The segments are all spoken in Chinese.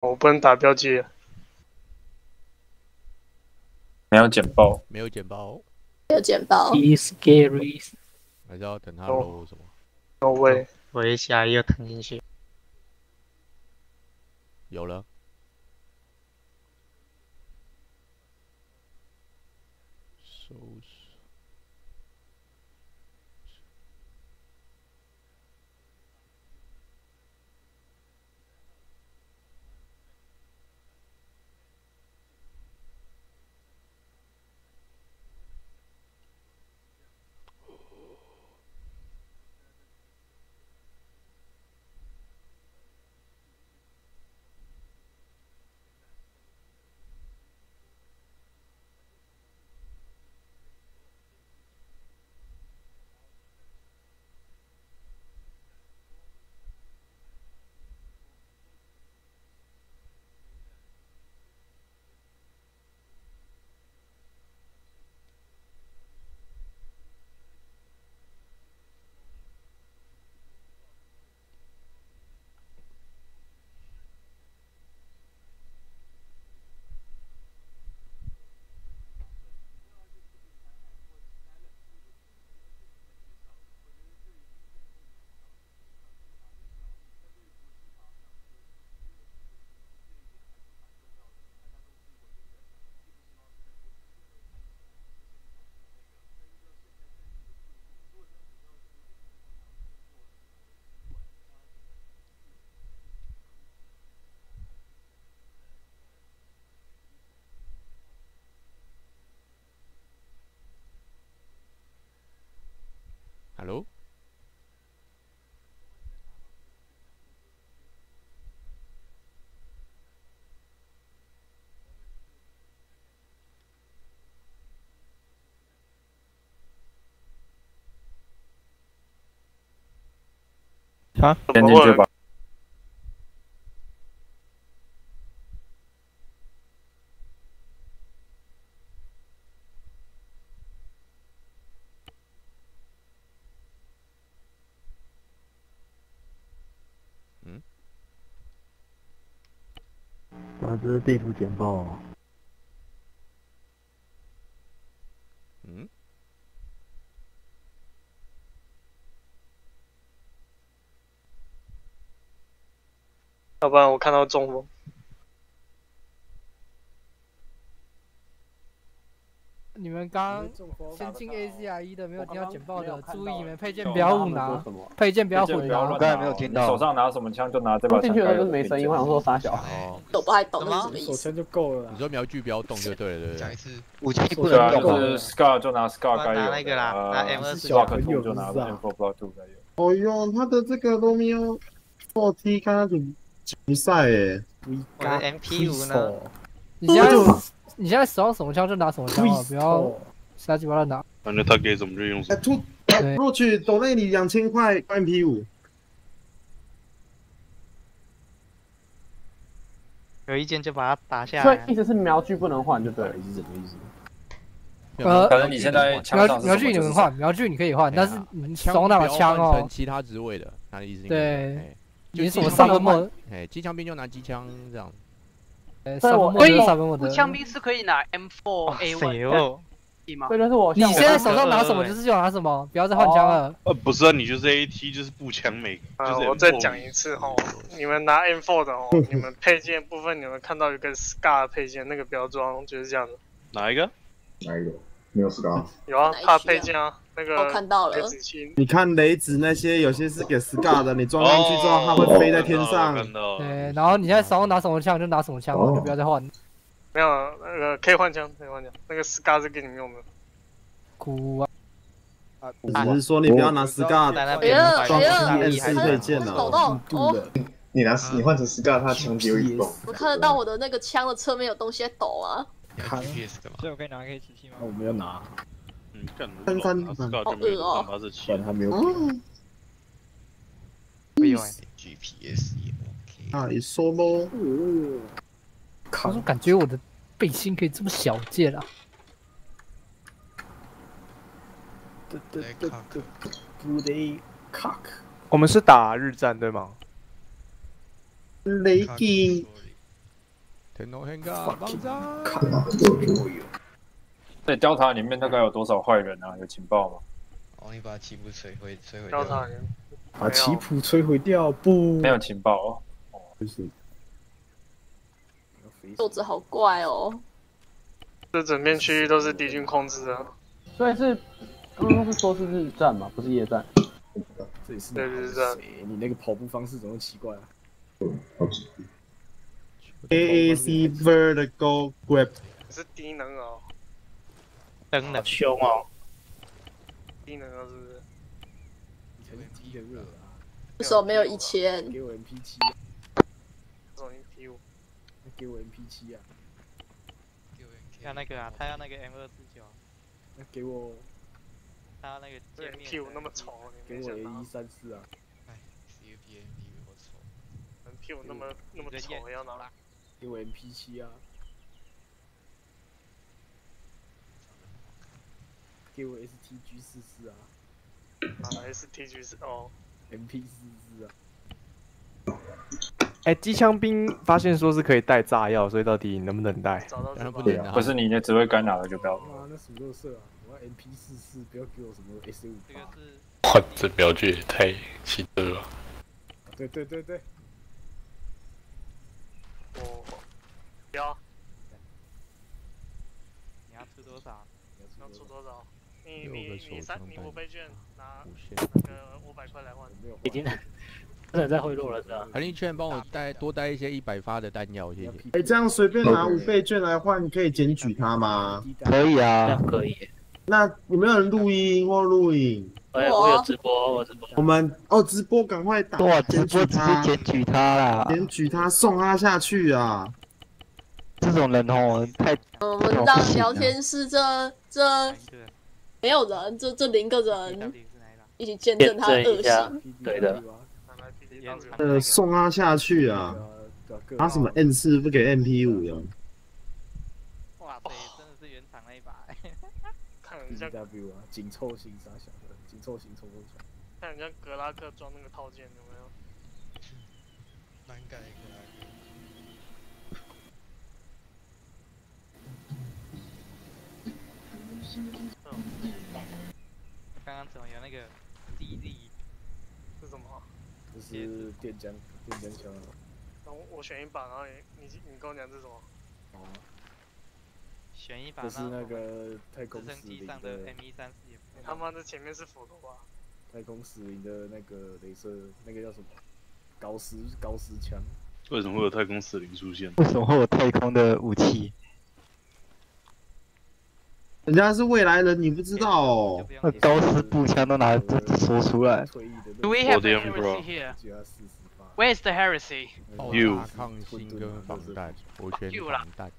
我不能打标记，没有简报，没有简报，没有简报。Is scary。还是要等他什么一下又腾进去，有了，先进去吧。嗯啊，这是地图简报。嗯，要不然我看到中风。你们刚先进 ACRE 的没有听到简报的，注意你们配件不要误拿，配件不要混拿。我。刚才没有听到。手上拿什么枪就拿这把枪。进去的就是没声音，我想说傻小。哦，我不太懂那是什么意手。枪就够了你。说瞄具不要动就对了，对不对讲一？次，武器不能动。就是 Scar 就拿 Scar 该有。拿那个啦拿 M 二呃四 Block Two 就拿 M Four Block Two 该有。哦哟，他的这个罗密欧 4T 看上去比赛诶，我的 MP 五呢？你现在你现在手上什么枪就拿什么枪啊，不要瞎鸡巴乱拿。反正他给什么就用什哎，么。突对若取抖内里两千块 MP 五，有意见就把它打下来所以意。思是瞄具不能换就对了，是什么意思？呃可能你现在瞄瞄具你能换，瞄具你可以换，但是你手上枪那把枪哦，其他职位的，他的意思。对哎，你什么就机枪三分墨，哎，机枪兵就拿机枪这样。呃所以我三分墨就是三分墨步的。枪兵是可以拿 M4 A 谁1哦？可以吗所？以就是我你现在手上拿什么就是就拿什么，不要再换枪了。呃，不是啊，你就是 AT 就是步枪每，就啊，是我再讲一次哦，你们拿 M4 的哦，你们配件部分你们看到有个 Scar 的配件，那个标装就是这样的。哪一个？哪一个？没有 Scar。有啊它的配件啊，那个我看到了雷子，你看雷子那些，有些是给 Scar 的，你装上去之后，它会飞在天上。对，然后你现在手上拿什么枪就拿什么枪哦，就不要再换。没有啊那个可以换枪，可以换枪，那个 Scar 是给你们用的。哭啊！只是说你不要拿 Scar 在那哎呀边摆哎呀，放装 M 厉害四配件抖啊。动哦，你拿你换成 Scar，它枪就会动。我看得到我的那个枪的侧面有东西在抖啊。看，所以我可以拿 K 七七吗？我没有拿。嗯，干三三拿 Scar 就没有办法是七但。他没有。不用哎。GPS 也 OK。啊，你说喽。我说感觉我的背心可以这么小件啊！对对对对，Good cock。我们是打日战对吗？雷霆，天龙黑嘎爆炸！在碉塔里面大概有多少坏人啊？有情报吗？哦，你把棋谱摧毁，摧毁碉塔掉。人把棋谱摧毁掉，不没有情报哦。就是豆子好怪哦。这整片区域都是敌军控制的。所以是刚刚是说是日战嘛，不是夜战。这也是对日战谁？你那个跑步方式怎么奇怪啊？AAC vertical grip，是低能哦，灯的。凶哦！低能哦，是不是？以前是低的热啊，为什么没有一千？给我 MP 七，这种 P 五，给我 MP 七啊，要那个啊，他要那个 M 二四九，那给我。他要那个界面 P 五那么丑，给我一三四啊，哎，CUPMP 我操！P 五那么那么丑要拿，给我 MP 七啊，给我 STG 四四啊拿来 STG 是哦，，MP 四四啊，哎，机枪兵发现说是可以带炸药，所以到底能不能带？找到当然不能啊！不是你的只会干拿的就不要。妈那什么乐色啊！我要 MP 四四，不要给我什么 S 五八。哇，这标具也太奇特了。对对对对，我要你要出多少？要出多少？你你你三你五倍券拿那个五百块来换，已经不能再贿赂了是吧？韩立券帮我带多带一些一百发的弹药，谢谢。哎，这样随便拿五倍券来换，可以检举他吗？可以啊，可以。那有没有人录音或录影？哎，我有直播，我直播。我们哦，直播赶快打，哇，直播直接，检举他啦！检举他，送他下去啊！这种人哦，太我们当聊天室这这没有人，这这零个人一起见证他的恶行。对的，呃，送他下去啊！拿什么 N 四不给 MP 五呀？哇塞，真的是原厂那一把。看人家 DW 啊，紧凑型啥小的，紧凑型冲锋枪。看人家格拉克装那个套件有没有？难改格拉刚刚怎么有那个 DZ？是什么？这是电浆电浆枪那我我选一把，然后你你你跟我讲这是什么？哦，选一把，这是那个太空直升机上的的 M 一三四 他妈的前面是斧头啊？太空死灵的那个镭射，那个叫什么？高斯高斯枪。为什么会有太空死灵出现？为什么会有太空的武器？人家是未来人，你不知道哦。那高斯步枪都拿这说出来，Do we have bro. heresy here? Where's the heresy? 爆 You 炸抗性跟防弹，我选防弹。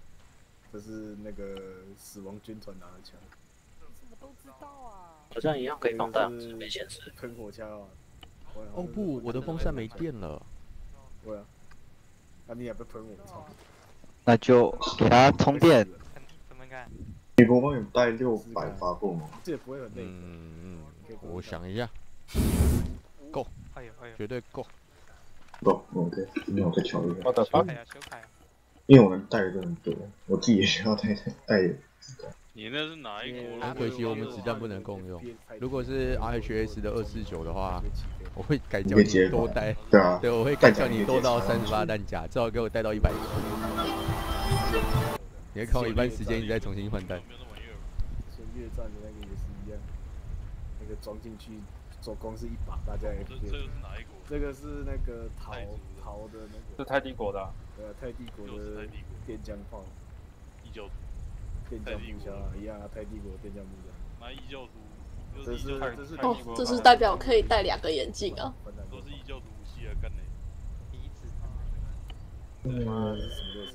这是那个死亡军团拿的枪。好像一样可以放大，只是没显示。喷火枪啊！哦不，我的风扇没电了。对啊，那你也不喷我操！那就给他充电。怎么看？你不会带六百发过吗？这也不会很累。嗯嗯，我想一下，够，哎呦哎呦，绝对够。够，OK，那我再调一我的下。哎呀，修改啊！因为我能带的很多，我自己也需要带带。你那是哪一国？可惜我们子弹不能共用。如果是 RHS 的二四九的话，我会改叫你多带。对啊对，我会改叫你多到三十八弹夹，至少给我带到一百。你会靠一半时间，你再重新换弹。前越战的那个也是一样，那个装进去，做光是一把，大家也这这个是哪一国？这个是那个陶陶的那个，是泰帝国的啊。对啊，泰帝国的边疆炮，异教徒，电浆木枪啊，一样啊，泰帝国电浆木枪。那异教徒，这是这是哦，这是代表可以戴两个眼镜啊。都是异教徒武器啊，干嘞！嗯，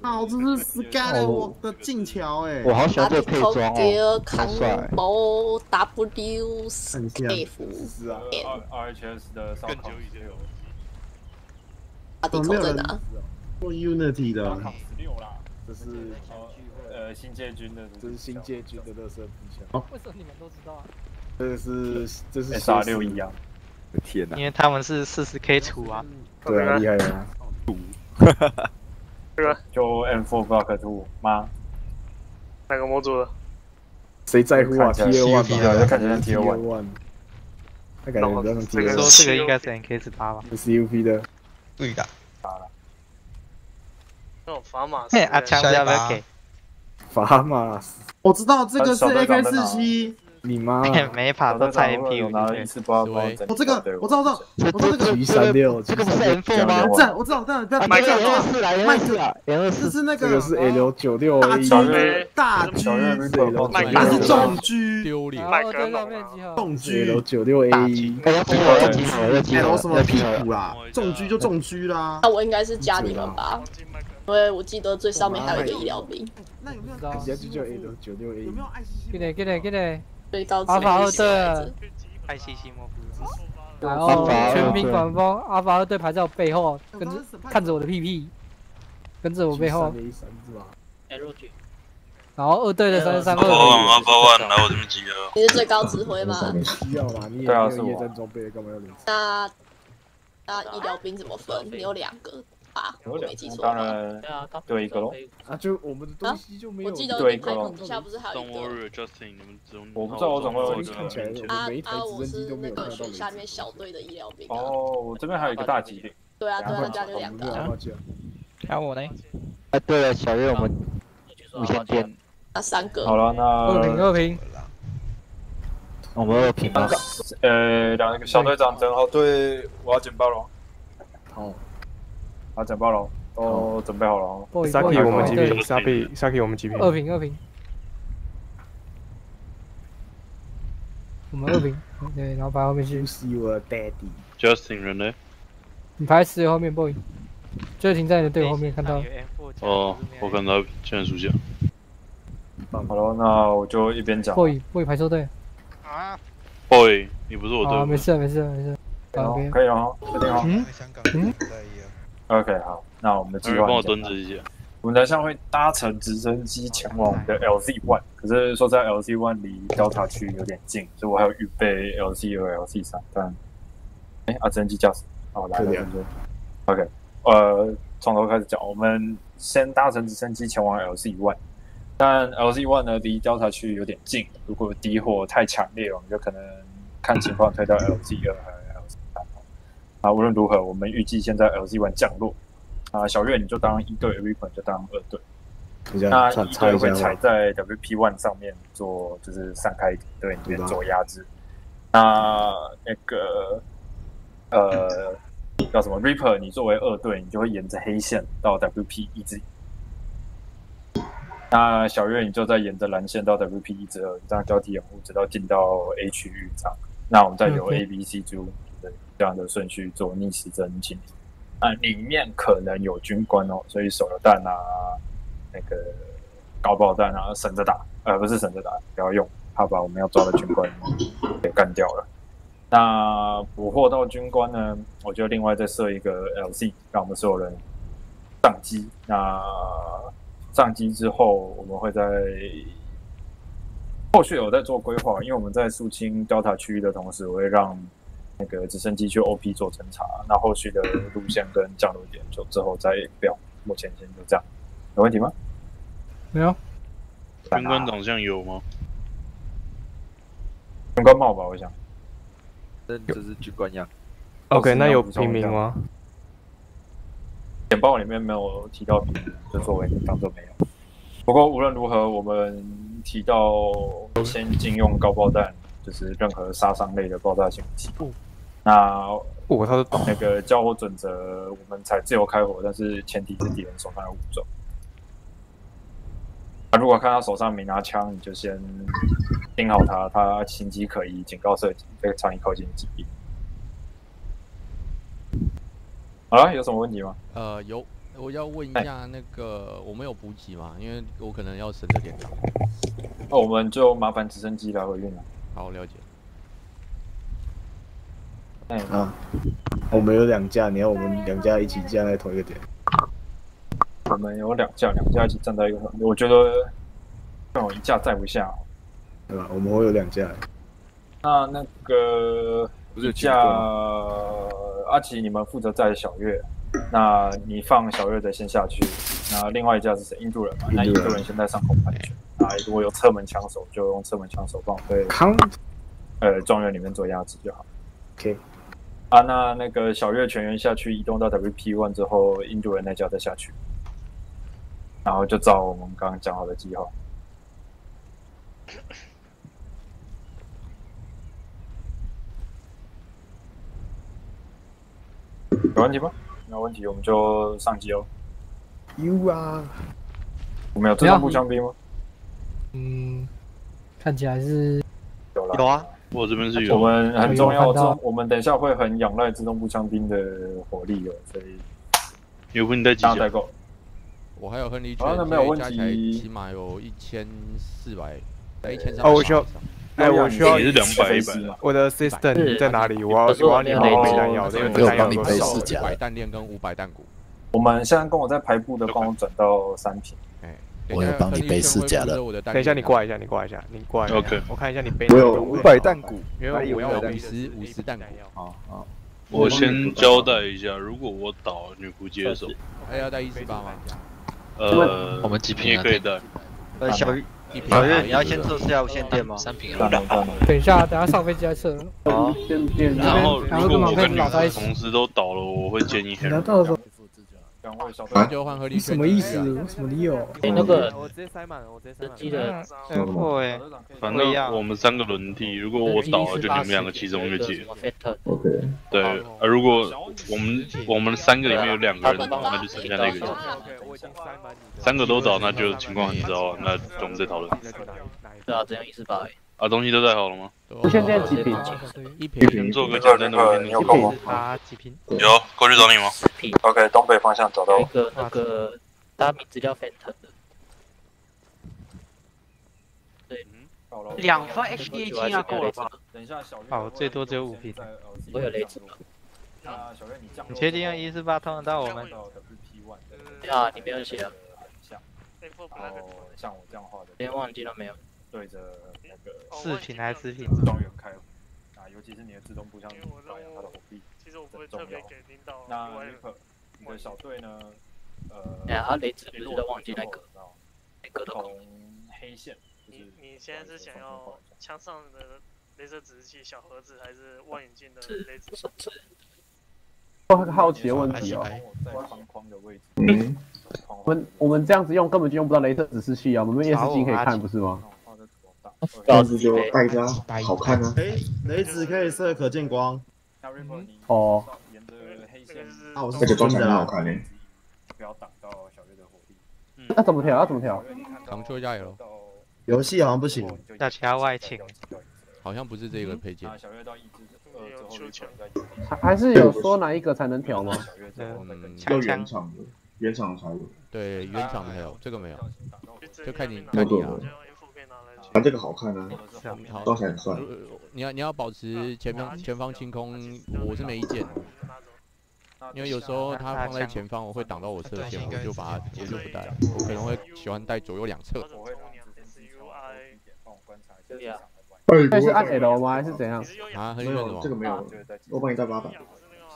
好，这是 Sky 我的劲桥哎，我好喜欢这个配装哦，帅。包 W 看一下 F 是啊，R H S 的烧烤十六，阿迪口在哪？做 Unity 的。十六啦，这是呃新界军的，这是新界军的乐色步枪。为什么你们都知道啊？这个是这是 S R 六一啊！天哪！因为他们是四十 K 除啊。对啊，厉害啊！这个就 M4 Block Two 吗？哪个模组的？谁在乎啊？T 二 one 的，就看起来 T 二 one。他感觉比较像 T 二。说这个应该是 NK 十八吧？是 CUP 的。对的。那种砝码。哎，阿强要不要给？砝码。我知道这个是 AK 四七。你妈！没法都猜 MP 五，我这个我知道，我知道，我知道这个。一三六，这个不是 M4 吗？这我知道，但不要麦克二四来，麦克二四，这是那个。这个是 L 九六 A 大 G，大 G，它是重 G，丢脸。重 G L 九六 A 一。要集合，要集合，要集合。L 什么屁股啦？重 G 就重 G 啦。那我应该是加你们吧？因为我记得最上面还有一个医疗兵。那有没有？直接就叫 L 九六 A。有没有。最高阿法二队，西莫夫，然后全民管风，阿法二队排在我背后，跟着看着我的屁屁，跟着我背后。然后二队的三三二。阿八万，万，来我这边集合。你是最高指挥吗？需要吗？你也没有夜战装备，干嘛要领？那那医疗兵怎么分？你有两个。我没记错，当然对一个喽。啊，就我们的东西就没有。我记得对排孔底下不是还有一个？我不知道我怎么会看起来啊啊！我是那个学下面小队的医疗兵。哦，我这边还有一个大吉岭。对啊，对啊，家就两个。还有我呢？哎，对了，小月我们无线电。那三个。好了，那二平二平。我们二平吧。呃，两个小队长正好对，我要简报了。好。好，简报了，都准备好了。Saki 我们几瓶？Saki Saki 我们几瓶？二平二平。我们二平，对，然后排后面去。See your daddy。Justin 人呢？你排十后面 boy，就停在你的队后面，看到。哦，我看到现在出现。好了，那我就一边讲。boy boy 排错队。啊。boy，你不是我队。啊，没事没事没事。可以了，确定好。嗯。嗯。OK，好，那我们的计划。帮我蹲着一下。我们等下会搭乘直升机前往我们的 LZ One，可是说在 LZ One 离 Delta 区有点近，所以我还有预备 LZ 二、LZ 三。但，哎，啊，直升机驾驶，好来了。OK，呃，从头开始讲，我们先搭乘直升机前往 LZ One，但 LZ One 呢离 Delta 区有点近，如果敌火太强烈，我们就可能看情况推到 LZ 二。啊，无论如何，我们预计现在 LZ One 降落。啊，小月你就当一队 r e p e r 就当二队。那一队会踩在 WP One 上面做，就是散开对里面做压制。那那个呃叫什么 Reaper？你作为二队，你就会沿着黑线到 WP 一支。那小月你就在沿着蓝线到 WP 一支二，这样交替掩护，直到进到 A 区域这样。那我们再由 A、B、C 组。这样的顺序做逆时针进，啊，里面可能有军官哦，所以手榴弹啊，那个高爆弹啊，省着打，呃，不是省着打，不要用，怕把我们要抓的军官给干掉了。那捕获到军官呢，我就另外再设一个 LC，让我们所有人上机。那上机之后，我们会在后续有在做规划，因为我们在肃清 Delta 区域的同时，我会让。那个直升机去 OP 做侦查，那后续的路线跟降落点就之后再标。目前先就这样，有问题吗？没有。军官长相有吗？军官帽吧，我想。这这是军官样。OK，那有平民吗？简报里面没有提到平民，就作为当做没有。不过无论如何，我们提到先禁用高爆弹，就是任何杀伤类的爆炸性武器。那我他是那个交火准则，我们才自由开火，但是前提是敌人手上有武装。啊，如果看他手上没拿枪，你就先盯好他，他形迹可疑，警告射击，可以长移靠近击毙。好了，有什么问题吗？呃，有，我要问一下那个，我们有补给吗？因为我可能要省着点打。那我们就麻烦直升机来回运了。好，了解。啊，我们有两架，你要我们两架一起站在同一个点。我们有两架，两架一起站在一个，我觉得让我一架载不下，对吧？我们会有两架。那那个一架，阿奇，你们负责载小月，那你放小月的先下去，那另外一架是谁？印度人嘛。那印度人现在上空盘旋。啊，如果有侧门枪手，就用侧门枪手帮我对康，呃，庄园里面做压制就好。OK。啊，那那个小月全员下去，移动到 WP one 之后，印度人那家再下去，然后就照我们刚刚讲好的计划。有问题吗？没有问题，我们就上机哦。有啊，我们有自动步枪兵吗？嗯，看起来是有了。有啊，我这边是有。我们很重要，有看到这我们等一下会很仰赖自动步枪兵的火力哦，所以有分你带几架？大家代购。我还有亨利好圈，那没有问加起来题起码有一千四百，在一千三哦，我需要，哎，我需要你是两百一百我的 assistant 在哪里？我要我要你好备弹药，因为弹药有多少？五百弹链跟五百弹鼓。我们现在跟我在排布的，帮我转到三瓶。哎，我有帮你背四甲的。等一下，你挂一下，你挂一下，你挂一下。OK 我看一下你背。我有五百弹鼓，因为我要五十五十弹鼓。好好。我先交代一下，如果我倒，女仆接手。还要带一十八吗？呃，我们几瓶啊你也可以带。呃，小玉，小月，你要先测试下无线电吗？三瓶当然当然。等一下，等下上飞机再测。好。然后然后跟如果我跟女马克老在一起。仆同时都倒了，我会建议理。什么意思？什么理由？哎，那个我直接塞满了，我直接塞满了。机的很破哎，反正我们三个轮替，如果我倒了，就你们两个其中一个接。OK，对，呃，如果我们我们三个里面有两个人倒，那就剩下那个人。三个都倒，那就情况很糟啊，那我们再讨论。对啊，这样一四八。啊，东西都带好了吗？无线电几瓶？一瓶。做个简单的无线电。一八几瓶？有，过去找你吗？OK，东北方向找到一。个那个大名字叫 Phantom 的。对，两发 HDA 金要够了吧？等一下，小月。好，最多只有五瓶。我有雷子。那小月你降。你确定用一四八通得到我们？啊，你没有写啊。哦，像我这样画的。连忘记都没有？对着那个四瓶还是四瓶？庄园开啊，尤其是你的自动步枪发扬它的火力，其实我不会特别给领导。那 Ripper，你的小队呢？呃，哎他，雷子不是都忘记那个，那个从黑线。你你现在是想要枪上的镭射指示器小盒子，还是望远镜的镭射？我很好奇的问题哦。嗯。我们我们这样子用根本就用不到镭射指示器啊，我们夜视镜可以看不是吗？这样子就带着好看啊。哎，雷子可以射可见光。哦。啊，我是而且装起来很好看呢。不要挡到小月的火力。那怎么调？那怎么调？扛出加油。游戏好像不行。要加外勤。好像不是这个配件。小月到一只二之后，还还是有说哪一个才能调吗？嗯，要原厂的，原厂才有。对，原厂才有，这个没有，就看你那个看你啊。啊，这个好看啊，好，装起来很帅。你要你要保持前方前方清空，我是没意见。因为有时候他放在前方，我会挡到我射线，我就把它我就不带，我可能会喜欢带左右两侧。对呀。那是按 L 吗？还是怎样？啊，很没有，这个没有，我帮你带八百。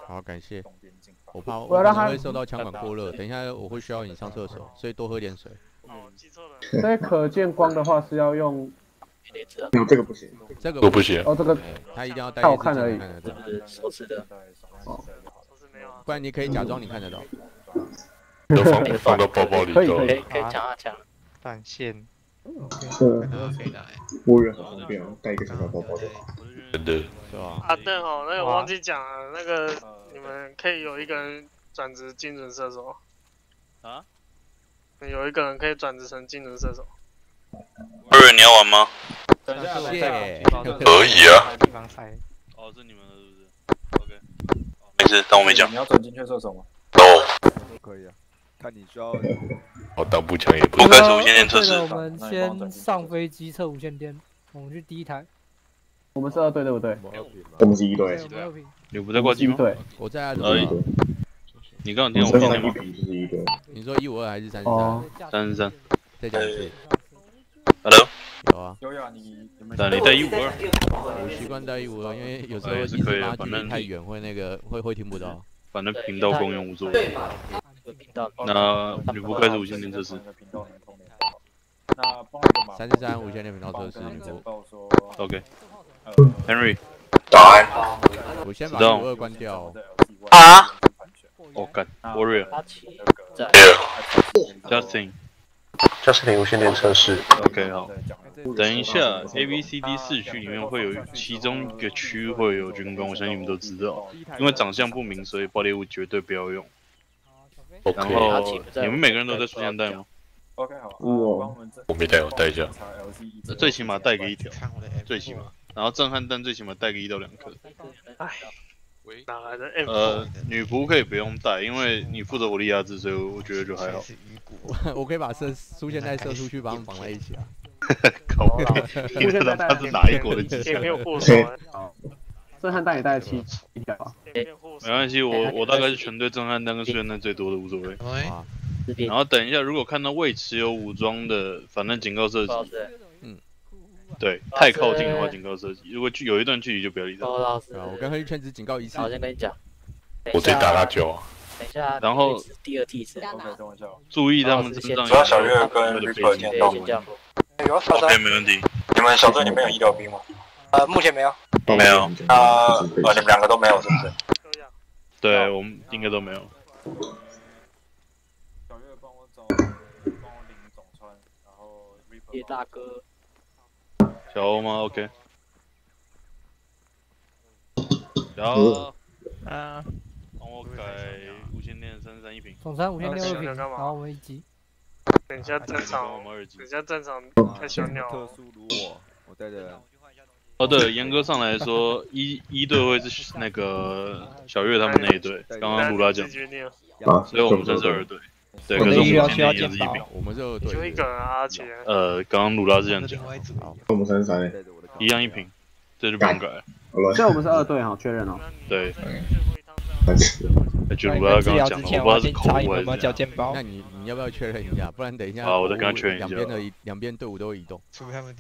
好，感谢。我怕我要让他会受到枪管过热，等一下我会需要你上厕所，所以多喝点水。所以 可见光的话是要用，这个不行，这个我不行。哦，这个他一定要带好看而已。这是手持的。哦。不然你可以假装你看得到。都放放到包包里头。可以可以可以抢啊抢。断线。是。我以为很方便，带一个小小包包就好。真的。是吧？啊，对哦，那个忘记讲了，那个你们可以有一个人转职精准射手。啊？有一个人可以转职成精准射手。二瑞，你要玩吗？谢。可以啊。哦，是你们的是不是？OK。没事，当我没讲。你要转精确射手吗？哦。都可以啊，看你需要。我当步枪也不。我开始无线电测试。我们先上飞机测无线电，我们去第一台。我们是二队对不对？我们是一队。你不在挂机吗？对，我在啊。呃，你刚刚听我听见吗？你说一五二还是三十哦三？三十三。再讲一次。Hello。有啊。悠悠，你那你带一五二。我习惯带一五二，因为有时候一也是可以的，拉距反正离太远会那个会会听不到。反正频道共用无所谓。那吕布开始无线电测试。三十三无线电频道测试，吕布。OK。Henry。早安。我先把五二关掉。啊？我干，Warrior。Justin。Justin 无线电测试。OK，好。等一下，A、B、C、D 四区里面会有其中一个区会有军官，我相信你们都知道。因为长相不明，所以爆裂物绝对不要用。然后你们每个人都在出现带吗？OK 好。我我没带，我带一下。最起码带个一条，最起码。然后震撼弹最起码带个一到两颗。唉，哪来的 M？呃，女仆可以不用带，因为你负责我的压制，所以我觉得就还好。我可以把射出现带射出去，把他们绑在一起啊。靠！你知道他是哪一国的机器？也没有护手。震撼弹也带了七七条啊。没关系，我我大概是全队震撼弹跟出现弹最多的，无所谓。然后等一下，如果看到未持有武装的，反正警告射击。嗯，对，太靠近的话警告射击，如果距有一段距离就不要理他。啊，我跟黑圈只警告一次。我先跟你讲，我直接打他九啊。等一下，然后第二梯次，注意他们身上主要小月跟的 Ripper 背景。见到。有啊，可以，没问题。你们小队里面有医疗兵吗？呃，目前没有。没有。啊，呃，你们两个都没有，是不是？对，我们应该都没有。小月帮我找，帮我领总穿，然后 Ripper。叶大哥。小欧吗？OK。小欧。啊。帮我改无线电三三一瓶。总山无线电二瓶，然后我们一级。等一下战场，等一下战场太小鸟。特殊如我，我带着。哦，对，严格上来说，一一队会是那个小月他们那一队，刚刚卢拉讲，所以我们算是二队。对，可是我们今天也是一名，我们。就一个人啊，姐。呃，刚刚鲁拉是这样讲。我们三十三。一样一瓶，这就不用改了。所以我们是 二队哈，确认哦。对。三十。就卢拉刚刚讲，我不知道是口误还是交件包。那你你要不要确认一下？不然等一下。好，我再跟他确认一下。两边的两边队伍都会移动。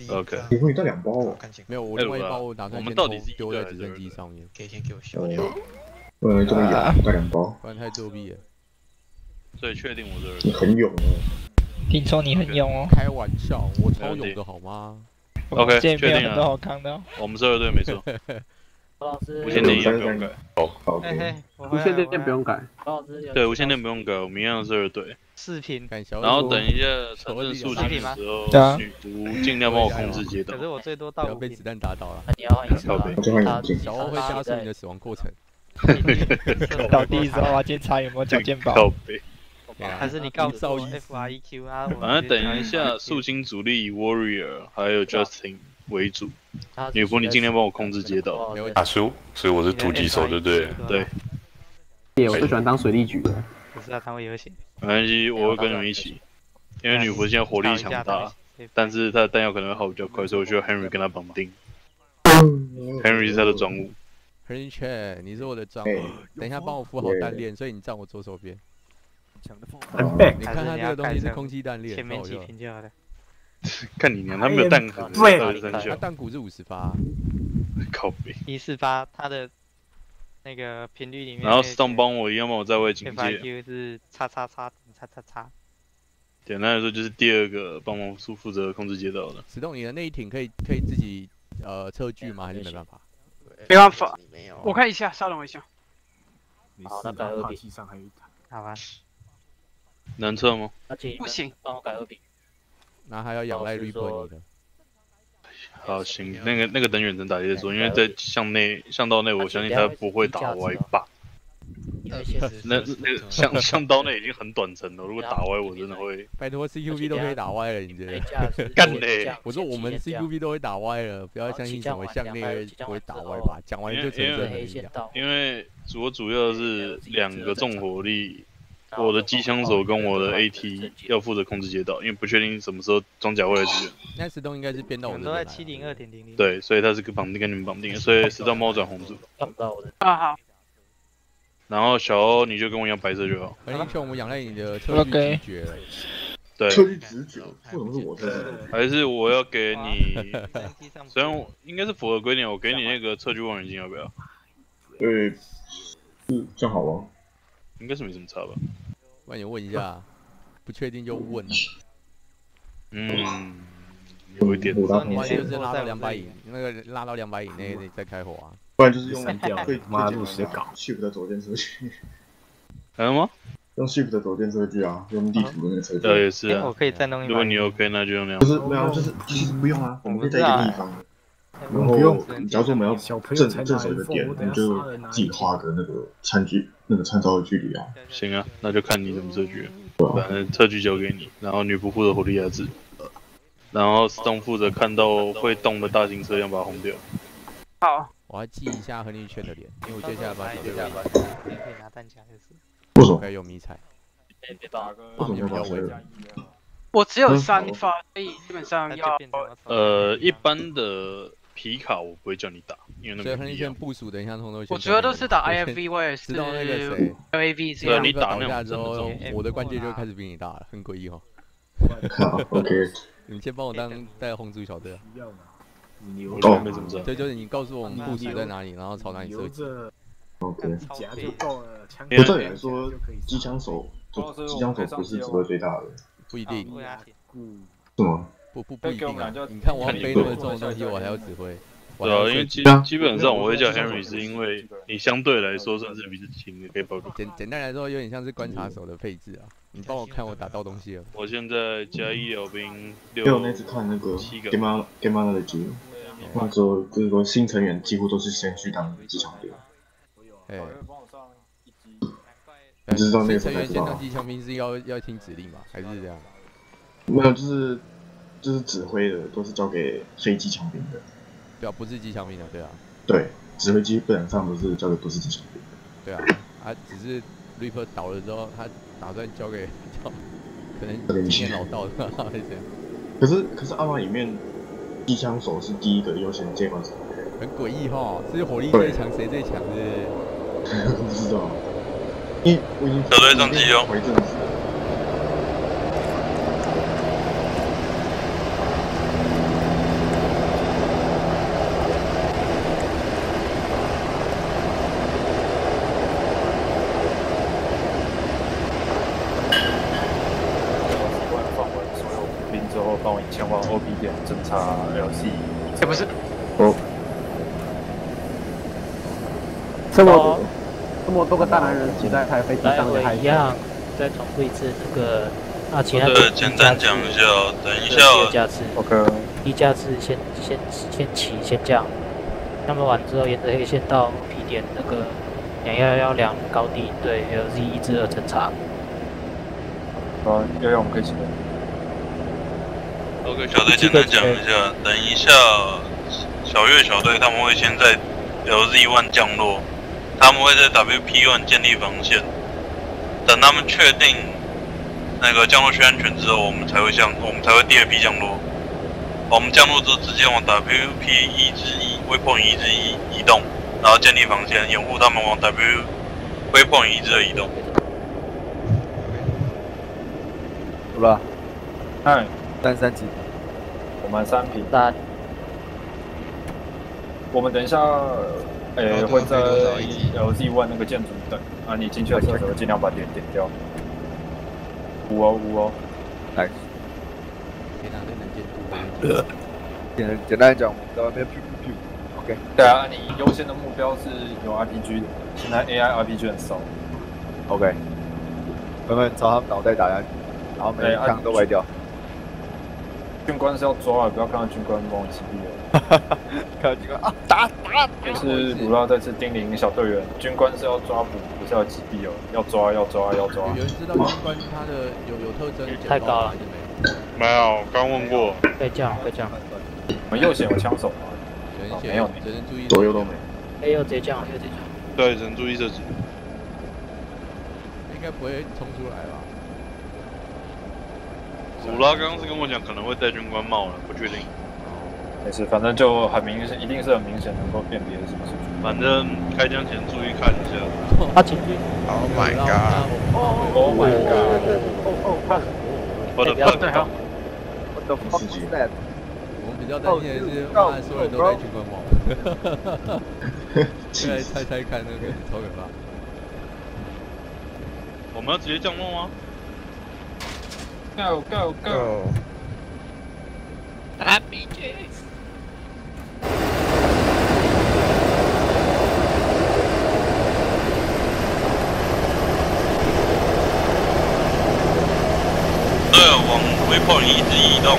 OK。你会带两包哦？没有，我另外一包我打算我们到底是丢在直升机上面。可以先给我消掉。呃，这么远，带两包。不然太作弊了。所以确定我是你很勇哦。听说你很勇哦。开玩笑，我超勇的好吗？OK，确定了。看的。我们是二队，没错。老师无线电不用改。哦，好。无线电不用改。对，无线电不用改，我们一样是二队。视频。然后等一下城镇肃清的时候，女仆尽量帮我控制街道。可是我最多到被子弹打倒了。你要换一靠背。小欧会加速你的死亡过程。倒地的时候要检查有没有脚健保。还是你告诉我 F R E Q 啊？反正等一下肃清主力以 Warrior 还有 Justin 为主。女仆，你尽量帮我控制街道。打输，所以我是突击手，对不对？对。对，我最喜欢当水利局的。不是啊，他会游行。没关系，我会跟你们一起。因为女仆现在火力强大，但是她的弹药可能会耗比较快，所以我需要 Henry 跟她绑定。Henry 是他的装物。Henry 你是我的装物。等一下帮我扶好单链，所以你站我左手边。你看他这个东西是空气弹链，前面几瓶就好了。看你娘，他没有弹壳，对，他弹鼓是五十发，靠背。一四八，他的那个频率里面。然后 Stone 帮我要么我在位警戒。FIQ 是叉叉叉叉叉叉。简单来说，就是第二个帮忙负负责控制街道的。石洞，你的那一挺可以可以自己呃测距吗？还是没办法？没办法，我看一下，稍等我一下。好，那改二比。上还有一台。好吧。能测吗？不行，帮我改二比。那还要仰赖你的。好，行，那个那个等远程打再说，因为在向内向道内，我相信他不会打歪吧。那那个向向刀内已经很短程了，如果打歪我真的会。拜托 CQB 都可以打歪了，你觉得？干嘞！我说我们 CQB 都会打歪了，不要相信什么向内会打歪吧，讲完就成真了。因为我主要是两个重火力。我的机枪手跟我的 AT 要负责控制街道，因为不确定什么时候装甲会来支援。那石洞应该是变到我们都在七零二点零零。对，所以他是跟绑定跟你们绑定，所以石洞猫转红组。看不到我的。啊好。然后小欧你就跟我一样白色就好。很英雄，我们仰赖你的测距直觉。对。测距直觉，为什么是我测距？还是我要给你？虽然我应该是符合规定，我给你那个测距望远镜要不要？对，是这样好吗？应该是没什么差吧。不然你问一下，不确定就问。嗯，有一点。不然就是拉到两百以，那个拉到两百以内再开火啊。不然就是用删掉最妈最简单录写稿的 Shift 的左键车去，还有吗？用 Shift 的左键车去啊，用地图的那个车距。对，也是啊。我可以再弄一把如果你 OK，那就用那样。不是没有，就是就是不用啊，我们可以在一个地方。然后不用，假如说我们要正正手的点，我们就自己画个那个餐具那个参照的距离啊。行啊，那就看你怎么设局。反正测距交给你，然后女仆负责火力压制，然后 Stone 负责看到会动的大型车辆把它轰掉。好，我要记一下亨利圈的脸，因为我接下来把接下来把可以拿弹夹就是。为什么？可以用迷彩。我只有三发，所以基本上要呃一般的皮卡我不会叫你打，因为那个所以亨利圈部署等一下通通我觉得都是打 IFV 或者是知道那个谁 LAV 这对样。你打那下之后我的关节就开始比你大了，很诡异哦。好，OK。你先帮我当带红猪小队啊。哦没怎么知道。对，就是你告诉我们部署在哪里，然后朝哪里射击。OK。夹就够了，不对来说，机枪手机枪手不是指挥最大的，不一定。是吗？不不不一定啊！你看我要背那么重的东西，我还要指挥。对啊，因为基基本上我会叫 Henry 是因为你相对来说算是比较轻的，可以保住。简简单来说，有点像是观察手的配置啊。你帮我看我打到东西了。我现在加医疗兵六因为我那次看那个 Game Game On 的局，那时候就是说新成员几乎都是先去当机枪兵。哎。你知道那个成员先当机枪兵是要要听指令吗？还是这样？没有，就是就是指挥的都是交给飞机枪兵的。对啊，不是机枪兵的，对啊。对，指挥基本上都是交给不是机枪兵的。对啊，他只是 Reaper 倒了之后，他打算交给 可能经验老道的，还是这样。可是可是阿玛里面机枪手是第一个优先接管指挥。很诡异哈，是火力最强谁最强是？不知道。因为我已经小队上机哦。回正子。放完所有兵之后，帮我前往 OP 点侦查 LC。哎，不是。哦。这么这么多个大男人挤在台飞机上，还一样再重复一次这个啊，其他对，简单讲一下，等一下。架次，OK。一架次先先先起先降，那么完之后沿着黑线到 P 点那个两幺幺两高地对 LZ 一至二侦查。好，幺幺我们可以起来。OK，小队简单讲一下，等一下小月小队他们会先在 LZ One 降落，他们会在 WP One 建立防线，等他们确定那个降落区安全之后，我们才会降，我们才会第二批降落。我们降落之后直接往 WP 一之一 Waypoint 一之一移动，然后建立防线，掩护他们往 W Waypoint 一至二移动。好了，嗨，三三级，我们三平。三。我们等一下，诶、会在 LZ One 那个建筑等啊，你进去的时候尽量把点点掉。五哦五哦，来。天哪，这能见度。简简单讲，我们在外面 Q。OK。对啊，你优先的目标是有 RPG 的，现在 AI RPG 很少。OK。慢慢朝他们脑袋打下去，然后每一枪都歪掉。军官是要抓的，不要看到军官帮我击毙了。看到军官啊，打打！就是鲁拉再次叮咛小队员，军官是要抓捕，不是要击毙哦，要抓要抓要抓。有人知道军官他的有有特征？太高了。没有，刚问过。可以降，可以降。我们右线有枪手吗？没有，只能注意左右都没。哎，右直接降，右直接降。对，只能注意射击。应该不会冲出来吧？鲁拉刚刚是跟我讲可能会戴军官帽了，不确定。没事，反正就很明显，一定是很明显能够辨别是不是。反正开枪前注意看一下。他进去。Oh my god! Oh my god! 我的炮对好。我的炮是在。我们比较担心的是，妈的，所有人都戴军官帽。来猜猜看，那个超可怕。我们要直接降落吗？Go go go！RPG。对，往 waypoint 一直移动。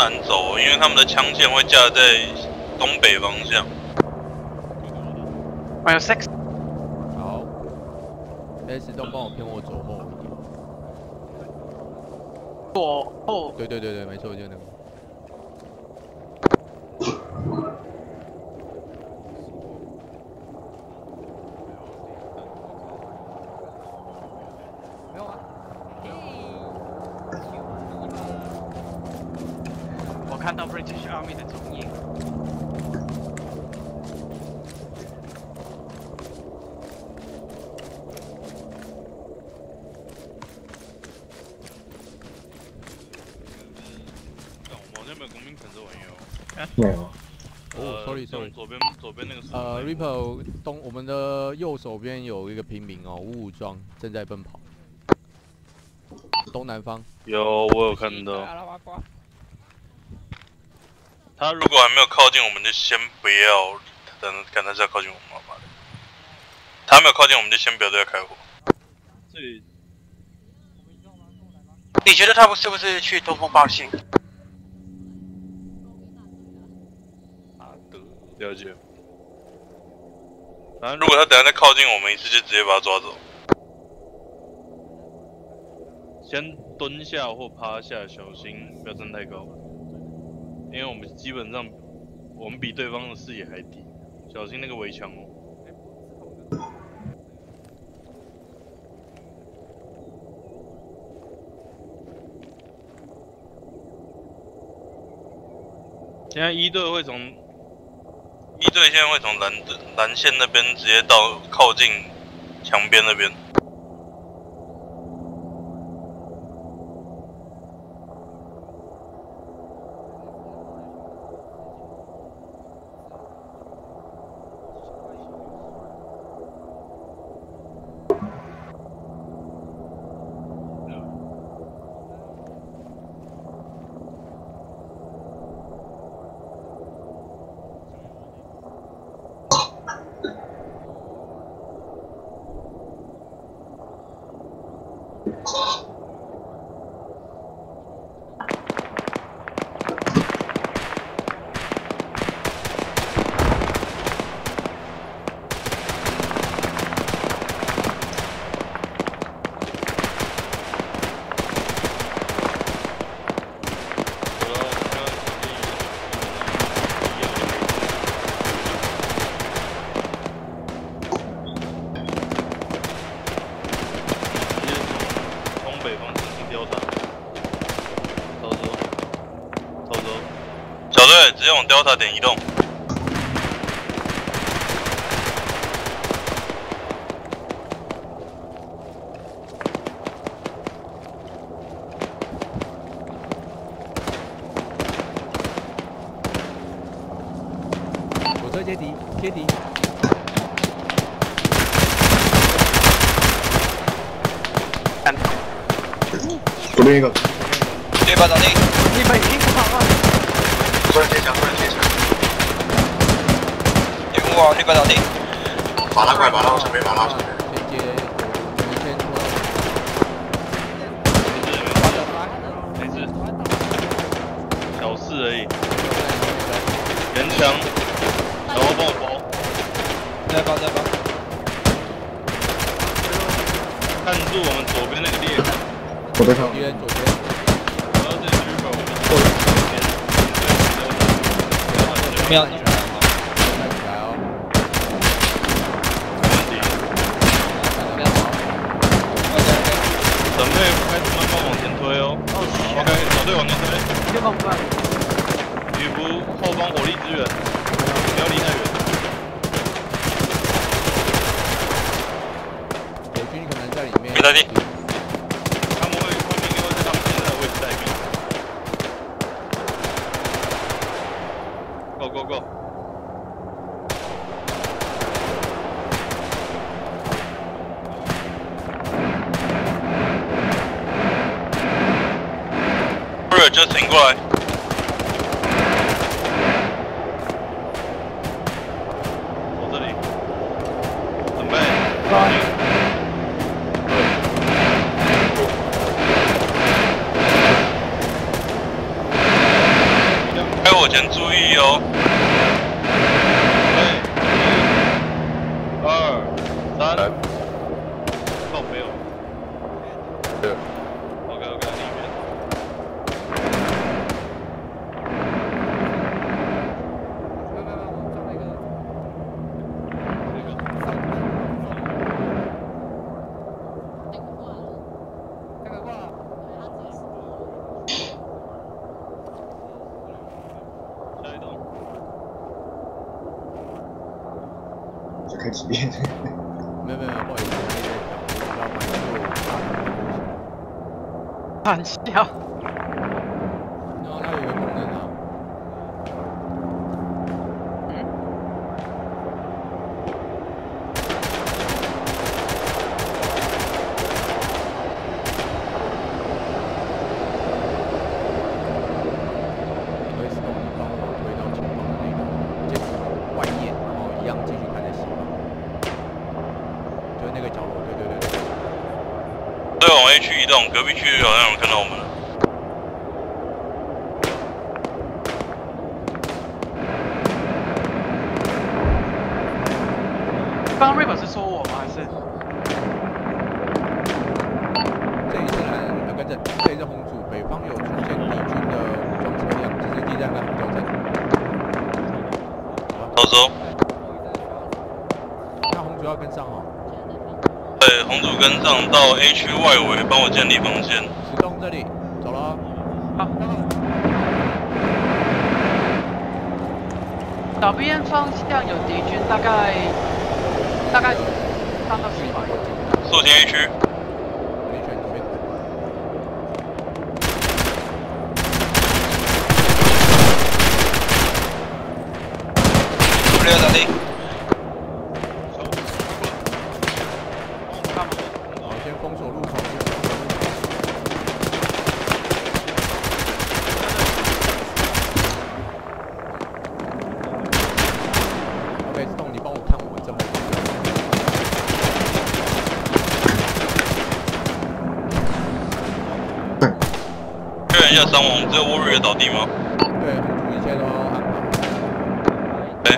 靠东南走，因为他们的枪线会架在东北方向。还有 six。好，S 都帮我偏我左后一点。左后。对对对对，没错，就那个。我看到 British Army 的踪影。我那边公民城这玩意儿。没有。哦，sorry sorry，左边左边那个。呃，Ripple 东，我们的右手边有一个平民哦，无武装，正在奔跑。东南方。有，我有看到。他如果还没有靠近，我们就先不要等，看他是要靠近我们吧？他没有靠近，我们就先不要对他开火。这里你觉得他们是不是去东风报信？了解。反正如果他等下再靠近我们一次，就直接把他抓走。先蹲下或趴下，小心不要站太高，因为我们基本上我们比对方的视野还低，小心那个围墙哦。现在一队会从一队现在会从蓝蓝线那边直接到靠近墙边那边。东北方向进调查，操作，操作，小队直接往 Delta 点就停过来。跟上到 A 区外围，帮我建立防线。启动这里，走了。好。岛边方向有敌军，大概大概三到四百。速进 A 区。不了咋地？好，先封锁路口。OK，自动，你帮我看我们这后确认一下伤亡，只有 Warrior 倒地吗？对，红组一切都安好。哎。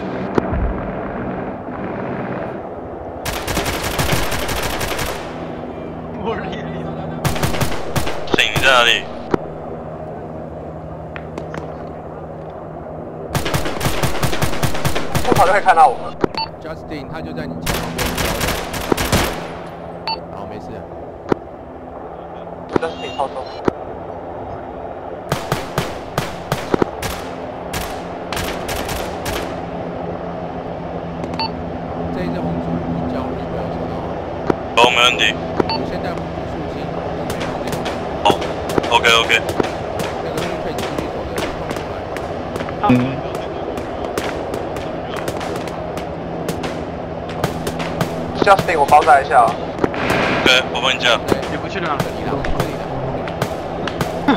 醒你在哪里？不跑就可以看到我们。Justin，他就在你前方边。好，没事。这是你操作。这一只红组叫你不要收到。好，没问题。我现在红组肃清，东北方那边。好，OK OK。那个是可以继续走的，放出来。嗯。Justin，我包扎一下。对，我帮你叫。你不去哪里了？好，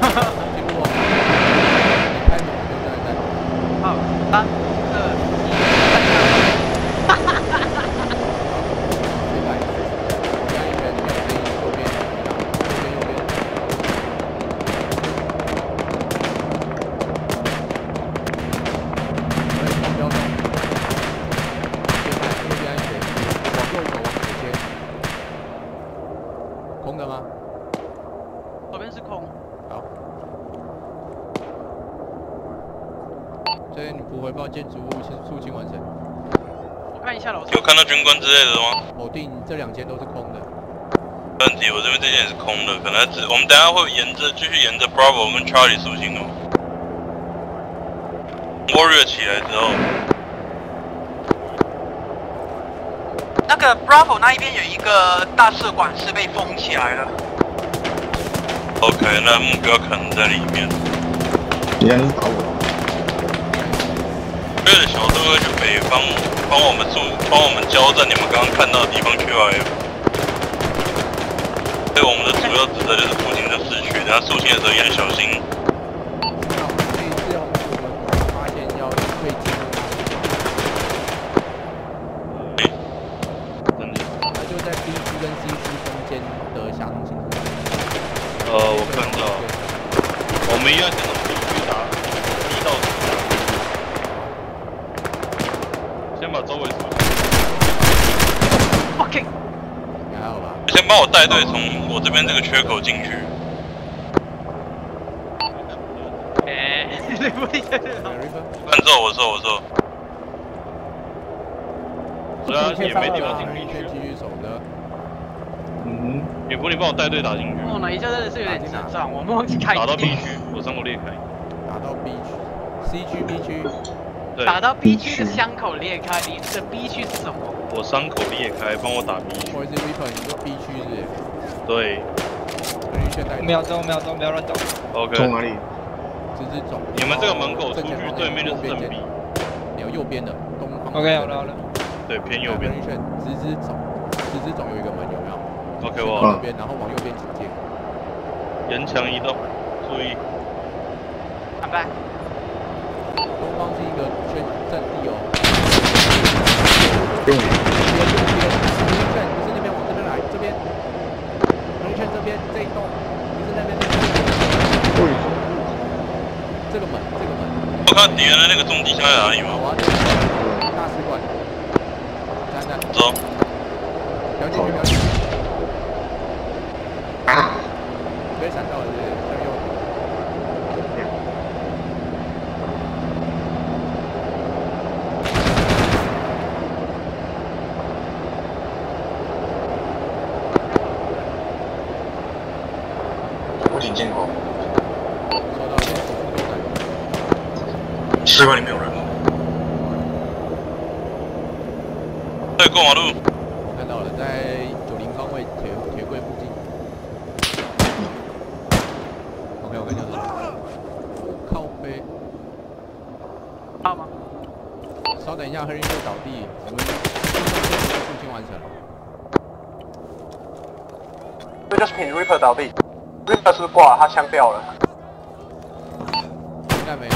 有看到军官之类的吗？否定，这两间都是空的。没问题，我这边这间也是空的，可能只我们等下会沿着继续沿着 Bravo 跟 Charlie 肃清哦。Warrior 起来之后，那个 Bravo 那一边有一个大使馆是被封起来了。OK，那目标可能在里面。你看是打我。为了小队会去北方帮我们驻帮我们交战你们刚刚看到的地方 QRF。对，我们的主要职责就是附近的市区，等下肃清的时候也要小心先把周围锁。OK，你还好吧？先帮我带队从我这边这个缺口进去。哎，对不起，按照我说，我说。是啊，也没地方进去。先继续守着。嗯，野狐，你帮我带队打进去。哦，那一下真的是有点紧张，我们忘记开。打到 B 区，我伤口裂开。打到 B 区，C 区 B 区。对。打到 B 区的伤口裂开，你的 B 区是什么？我伤口裂开，帮我打 B 区。我是 Reaper，你说 B 区是？对。五秒钟，五秒钟，不要乱动。OK。从哪里？直直走。你们这个门口出去对面就是正 B。你有右边的东方。OK，好了好了。对，偏右边。直直走，直直走有一个门，有没有 OK，我往右边，然后往右边直接。沿墙移动，注意。坦白。东方是一个圈阵地哦。用。边边边圈不是那边，往这边来，这边。边圈这边这一栋，不是那边那边。这个门，这个门。我看敌人的那个重机枪在哪里吗？大使馆。站站。走。调进去，调进去。啊！被闪到了，是向右。武警进口。收到，先手术动弹。士官里没有人。对，过马路。看到了，在九零方位铁铁柜附近。OK，我跟你讲，靠背。好吗？稍等一下，黑人就倒地，我们入侵完成。这就是品 Reaper 倒地，Reaper 是挂？他枪掉了。应该没有，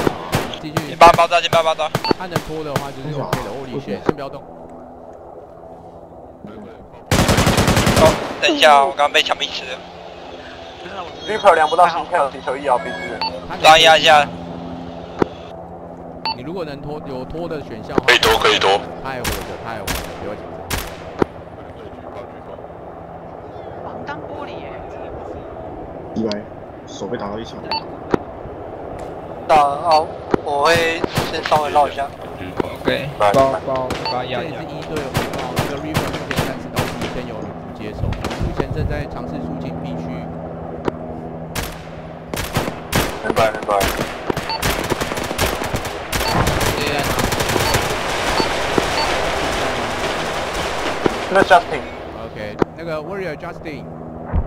继续。八包炸，进八包炸。他能拖的话就是 OK 的，物理学，先不要动。哦，等一下，我刚刚被墙壁吃了。Reaper 量不到心跳，请求医疗必须。拉压一下。你如果能拖，有拖的选项，可以拖，可以拖。太火了，太火了，不要紧张。防弹玻璃耶。意外，手被打到一枪。到哦，我会先稍微绕一下。嗯，OK，包包包压压。这也是一队回报，这个 Reaper 目前暂时倒地，先由吕布接手，目前正在尝试肃清 B 区。明白明白。那 Justin。OK，那个 Warrior Justin。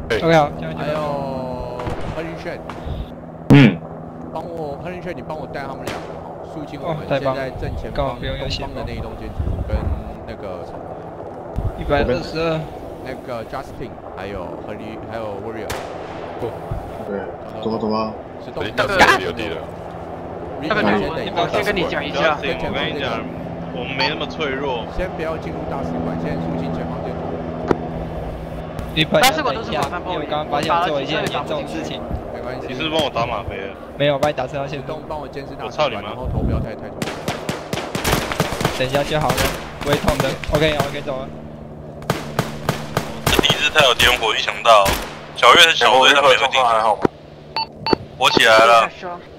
OK 好，还有 h e r i s h e 嗯。帮我 e s h e 你帮我带他们两个哈，肃清我们现在正前方东方的那一栋建筑跟那个什么。一百二十二。那个 Justin，还有 e r i 还有 Warrior。不对，走吧走吧。是东那个有地了。那个女我先跟你讲一下。我跟你讲，我们没那么脆弱。先不要进入大使馆，先肃清前方建筑。大使馆都是防弹玻璃。我刚刚发现做一件严重的事情。没关系。你是不是帮我打吗啡？没有，我帮你打车道线。东帮我监视大使馆，我操你妈！然后头不要太太重。等一下就好了，不会痛的。OK，我可以走了。这敌姿太有点火力强大哦。小月是小队，他没有进去。还好吗？火起来了，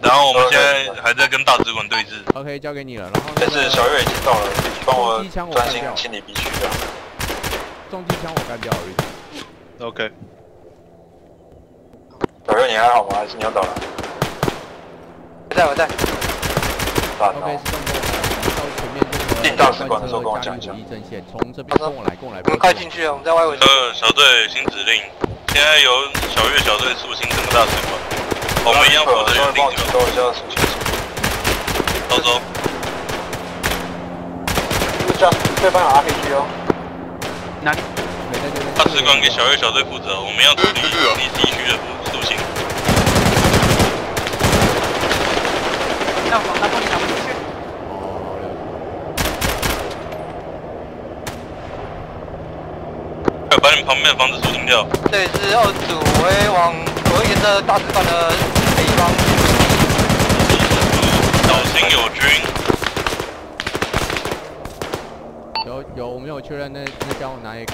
然后我们现在还在跟大直管对峙。OK，交给你了。然后但是小月已经到了，帮我专心。清理 B 区的。重机枪我干掉了。OK。小月你还好吗？还是你要走了？我在，我在。打 OK，是动作到前面这个进大使馆的时候跟我讲一下从这边跟我来，跟我来。我们快进去了，我们在外围。呃，小队新指令，现在由小月小队肃清整个大使馆，我们一样负责原定就等我一下，肃清。到时候。这对方有 RPG 哦。哪里？大使馆给小月小队负责，我们要处理你地区的肃清。那防弹玻璃打不进去。快把你们旁边的房子肃清掉。这里是二组，我会往我会沿着大石板的北方。小心有军。有有，我们有确认那那家伙拿 AK。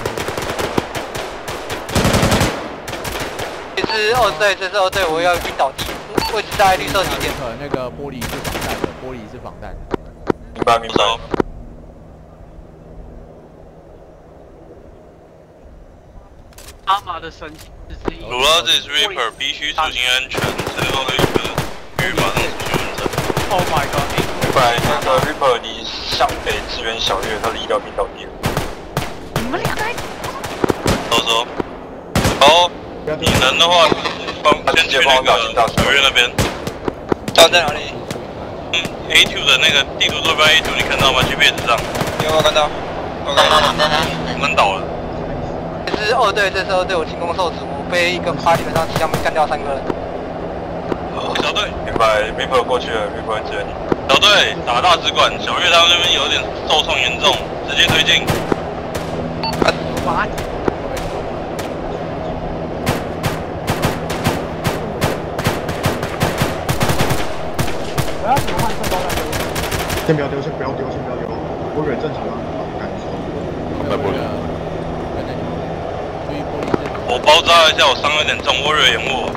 这是二队，这是二队，我要晕倒地，位置在绿色地点。那个玻璃是防弹。明白明白。阿玛的神奇之一。鲁拉这是 Reaper，必须出行安全，最后一个预马上出去完成。Oh my god！明白，那个 Reaper 你向北支援小月，他的医疗兵倒地了。你们两个。到时候，好，你能的话，帮先去那个小月那边。站在哪里？嗯，A two 的那个地图坐标 A two，你看到吗？GPS 上。有我看到。我看到。我们倒了。这是二队，这是二队，我进攻受阻，我被一个 party 本上即将被干掉三个人。小队，明白，Reaper 过去了支援你。小队打大使馆，小月他们那边有点受创严重，直接推进。妈！我要怎么换射刀来丢？先不要丢，先不要丢，先不要丢，我忍正常啊，感受。在玻璃。我包扎一下，我伤有点重，我惹延误。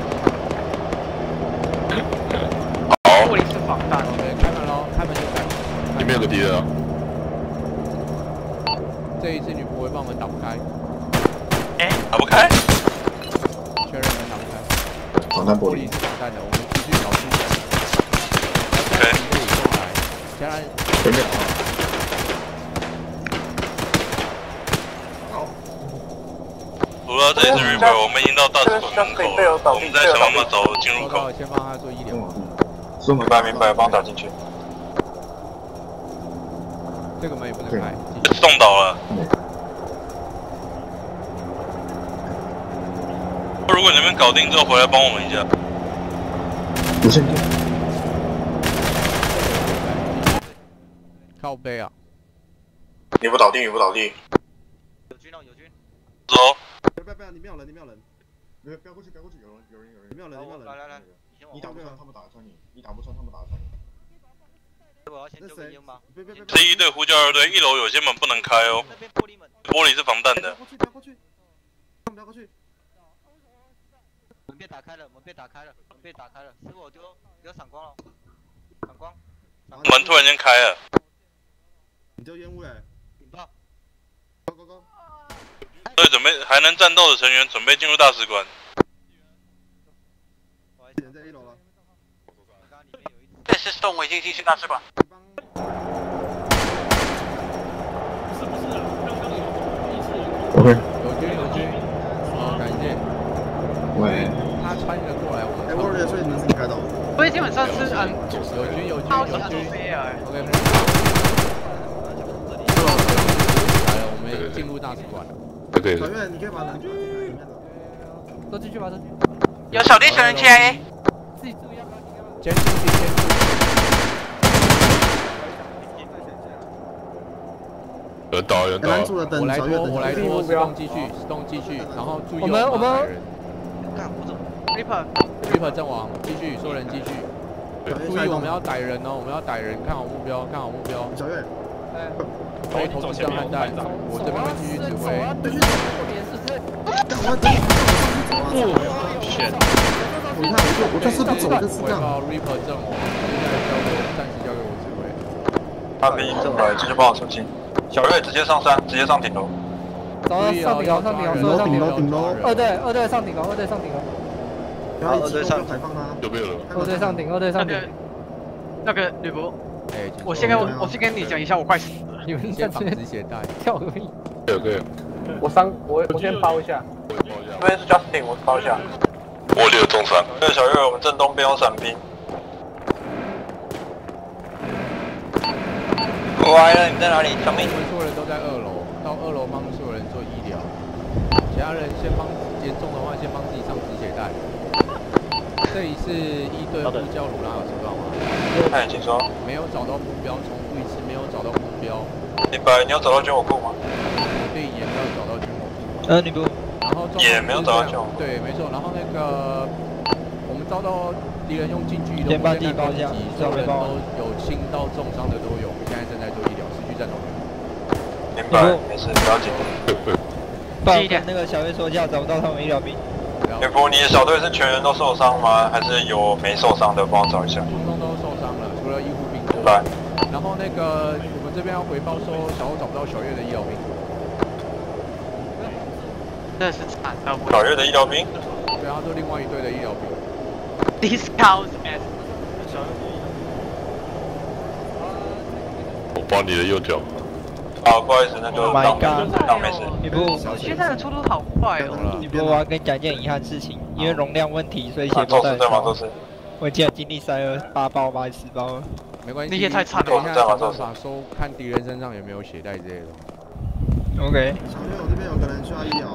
好。玻璃是防弹。开门喽，开门就开。里面有个敌人啊。这一次女仆会帮我们打不开。哎，打不开。确认门打不开。防弹玻璃是防弹的，我们继续找出。OK。可以过前面。除了这里是 Reaper，我们已经到大使馆门口了，我们在想办法找进入口。先帮他做医疗。明白明白，帮打进去。这个门也不能开。送倒了。如果你们搞定之后回来帮我们一下。无线电。靠背啊！你不倒地，你不倒地。有军了，有军。走。不要不要，你没有人，你没有人。不要不要过去，不要过去，有人有人有人。你没有人，你没有人。来来来，你打不穿，他们打得穿你；你打不穿，他们打得穿你。我要先救个烟吗？这一队呼叫二队，一楼有些门不能开哦。玻璃是防弹的。过去，不要过去。不要过去。门被打开了，门被打开了，门被打开了，师傅我丢丢闪光了，闪光。门突然间开了。你丢烟雾哎。引爆。高高高。对，准备还能战斗的成员准备进入大使馆。人在一楼了。这是宋伟进进去大使馆。OK。有军有军，好，感谢。喂。他穿越过来，我们。哎，我这所以能自己开到。所以基本上是嗯，有军有军超有军。飞啊！OK。进入大使馆了。对小月，你可以把门打开。都进去吧，都进去。有小弟成员 CIA。自己注意要不要停啊？监视器，监视器。有人倒，有人倒。我来拖，我来拖，自动继续，自动继续，然后注意我们我们。干，不走？Reaper。Reaper 阵亡，继续，所有人继续。注意，我们要逮人哦，我们要逮人，看好目标，看好目标。小月。哎。可以投掷震撼弹，我这边会继续指挥。我选。你看，我就我就是不走，就是这样。我 Reaper 现在交给暂时交给我指挥。他兵正来，继续帮我出击。小瑞直接上山，直接上顶楼。走上顶楼，上顶楼，上，顶楼，顶楼。二队，二队上顶楼，二队上顶楼。然后二队上排放他。有没有人？二队上顶，二队上顶。那个吕布，我先跟我我先跟你讲一下，我快死了。你们先绑止血带，跳个屁！对对。我伤，我我先包一下。这边是 Justin，我包一下。玻璃有重伤。对，小月，我们正东边有伞兵。我来了，你在哪里？小明。我们所有人都在二楼，到二楼帮所有人做医疗。其他人先帮严重的话，先帮自己上止血带。这里是一队呼叫鲁拉有收到吗？哎，请说。没有找到目标，重复一次，没有找到目标。明白，你有找到军火库吗？对，也没有找到军火库。呃，你不。然后也没有找到军火库。对，没错。然后那个，我们遭到敌人用近距离的先帮地包一下，所有人都有轻到重伤的都有。我们现在正在做医疗，持续战斗。明白，没事，不要紧。报跟那个小月说一下，找不到他们医疗兵。女仆，你的小队是全员都受伤吗？还是有没受伤的？帮我找一下。通通都受伤了，除了医护兵。来。然后那个我们这边要回报说，小欧找不到小月的医疗兵。这是惨的。小月的医疗兵？对啊，是另外一队的医疗兵。Discount S。我帮你的右脚。好，不好意思，那就当当没事。你不，现在的速度好快哦。你不，我要跟你讲一件遗憾事情，因为容量问题，所以血包在对吗？都是。我竟然经历塞了八包吧，十包了。没关系，那些太差了。等一下想办法收，看敌人身上有没有血袋之类的。OK。小月，我这边有个人需要医疗。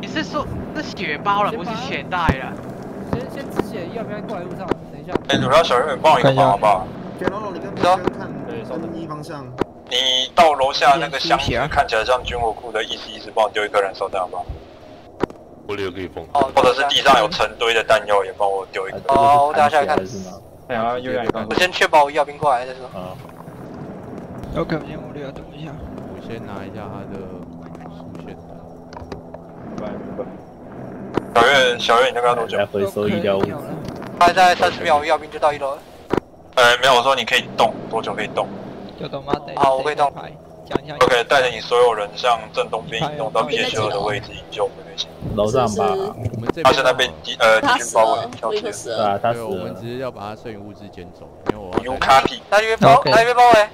你是说是血包了，不是血袋了？先先止血，要不要过来路上？等一下。哎，主要小月，帮我一个忙好不好？给老老，你跟边看跟一方向。你到楼下那个箱子，看起来像军火库的意思意思，帮我丢一颗燃烧弹好不好？我里有可以封。或者是地上有成堆的弹药，也帮我丢一个。哦，我等下下来看。哎呀，又来一个。我先确保我药兵过来再说。啊。OK，先我略等一下。我先拿一下他的数线。小月，小月，你那边要多久？来回收医疗物资。大概三十秒，药兵就到一楼了。呃，没有，我说你可以动，多久可以动？就动吗？好，我可以动。讲一下。OK，带着你所有人向正东边移动到 PH 二的位置营救，没关系。楼上吧。我们这他现在被敌呃敌军包围，我一个死对啊，他死对，我们。只是要把他摄影物资捡走，因为我用卡皮。哪里被包？哪里被包围？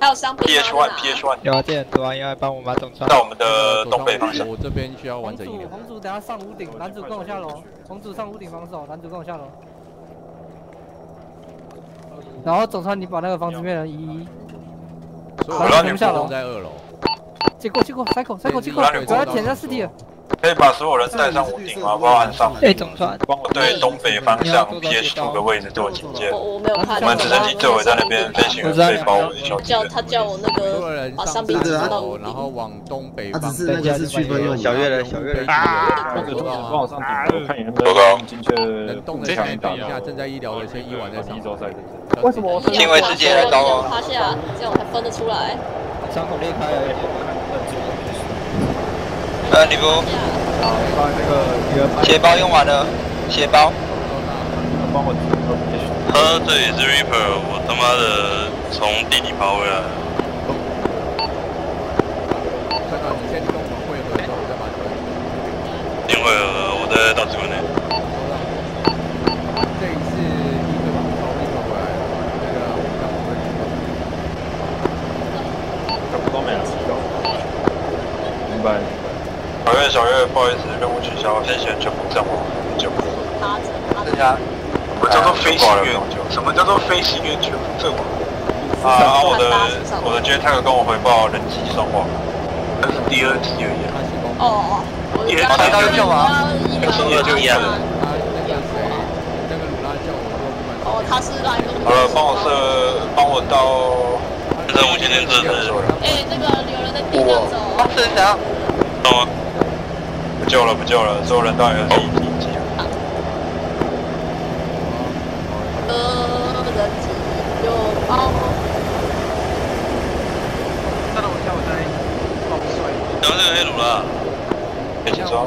还有伤兵 PH one PH one。有啊，这很多啊，因为帮我们把总穿。在我们的东北方向。我这边需要完整一点。红组等下上屋顶，男主跟我下楼。红组上屋顶防守，男主跟我下楼。然后总川，你把那个房子面人移移。所有人下楼在二楼。接过接过，塞口塞口接过，我要舔下尸体了。可以把所有人带上屋顶吗？包含上。哎，总算，帮我对东北方向 PH two 的位置做警戒。我我没有看。我们直升机坠毁在那边，飞行员被包叫他叫我那个把伤兵拉到屋顶，然后往东北他方。只是那个是区分用小月人，小月人。啊！帮我上顶，看你能不能精确能动的先打一下，正在医疗的先医完再上。为什么我轻微事件来找我？趴下，这样我才分得出来。伤口裂开了。呃，你不？把那个血包用完了，血包。帮我。他，这里是 Reaper，我他妈的从地底爬回来。看到你先跟我们汇合之后，我再把你。已经汇合，我在大使馆内。这一次一个从一个回来，那个刚我们。全部都没了。明白。小月，小月，不好意思，任务取消，飞行员全部阵亡，就不趴着，趴着。什么叫做飞行员？什么叫做飞行员全部阵亡？啊，我的我的 Jet 跟我回报人机双亡，那是第二题而已。哦哦，我也刚刚要救啊，也就一样。他那个谁，那个鲁拉叫我说不管。哦，他是来个。好了，帮我设，帮我到。任务今天这是。哎，那个有人在地上走。是谁啊？到吗？救了，不救了，所有人到 L 一体机。呃，人机有包。再等我一下，我再报水。然后这个黑鲁拉，可以请说。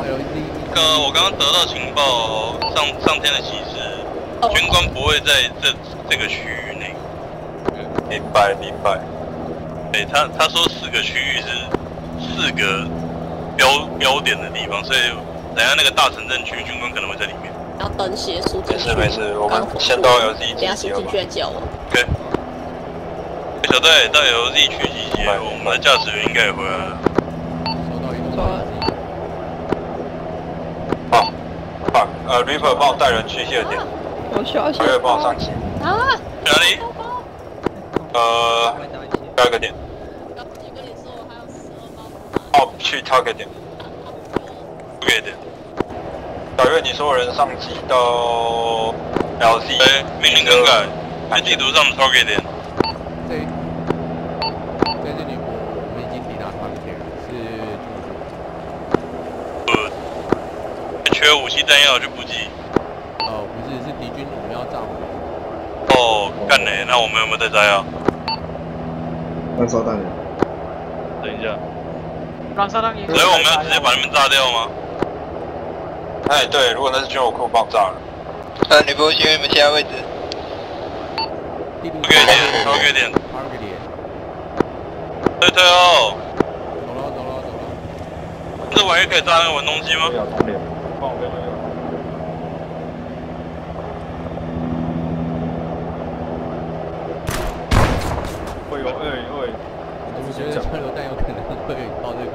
那个我刚刚得到情报，上上天的启示，军官不会在这这个区域内。明白，明白。对他他说四个区域是四个标标点的地方，所以等下那个大城镇区军官可能会在里面。要等血输进去。没事没事，我们先到 LZ 等下输进去再叫我。OK。小队到 LZ 区集结，我们的驾驶员应该也回来了。收到一个。好，好，呃，River 帮我带人去谢点。我需要小月帮我上机。啊？哪里？呃，第二个点。哦，去 target 点。target 点。小月，你所有人上机到 LC。哎，命令更改，在地图上的 target 点。这在这里我我们已经抵达 target 点了，是呃，缺武器弹药去补给。哦，不是，是敌军我们要炸毁。哦，干嘞！那我们有没有在炸药？在烧弹。等一下，所以我们要直接把你们炸掉吗？哎，对，如果那是军火库爆炸了。呃，你不询你们现在位置。超越点，超越点，退退哦。走了走了走了。这玩意可以炸那个文东机吗？会有哎喂，我觉得川流弹有可能会爆这个。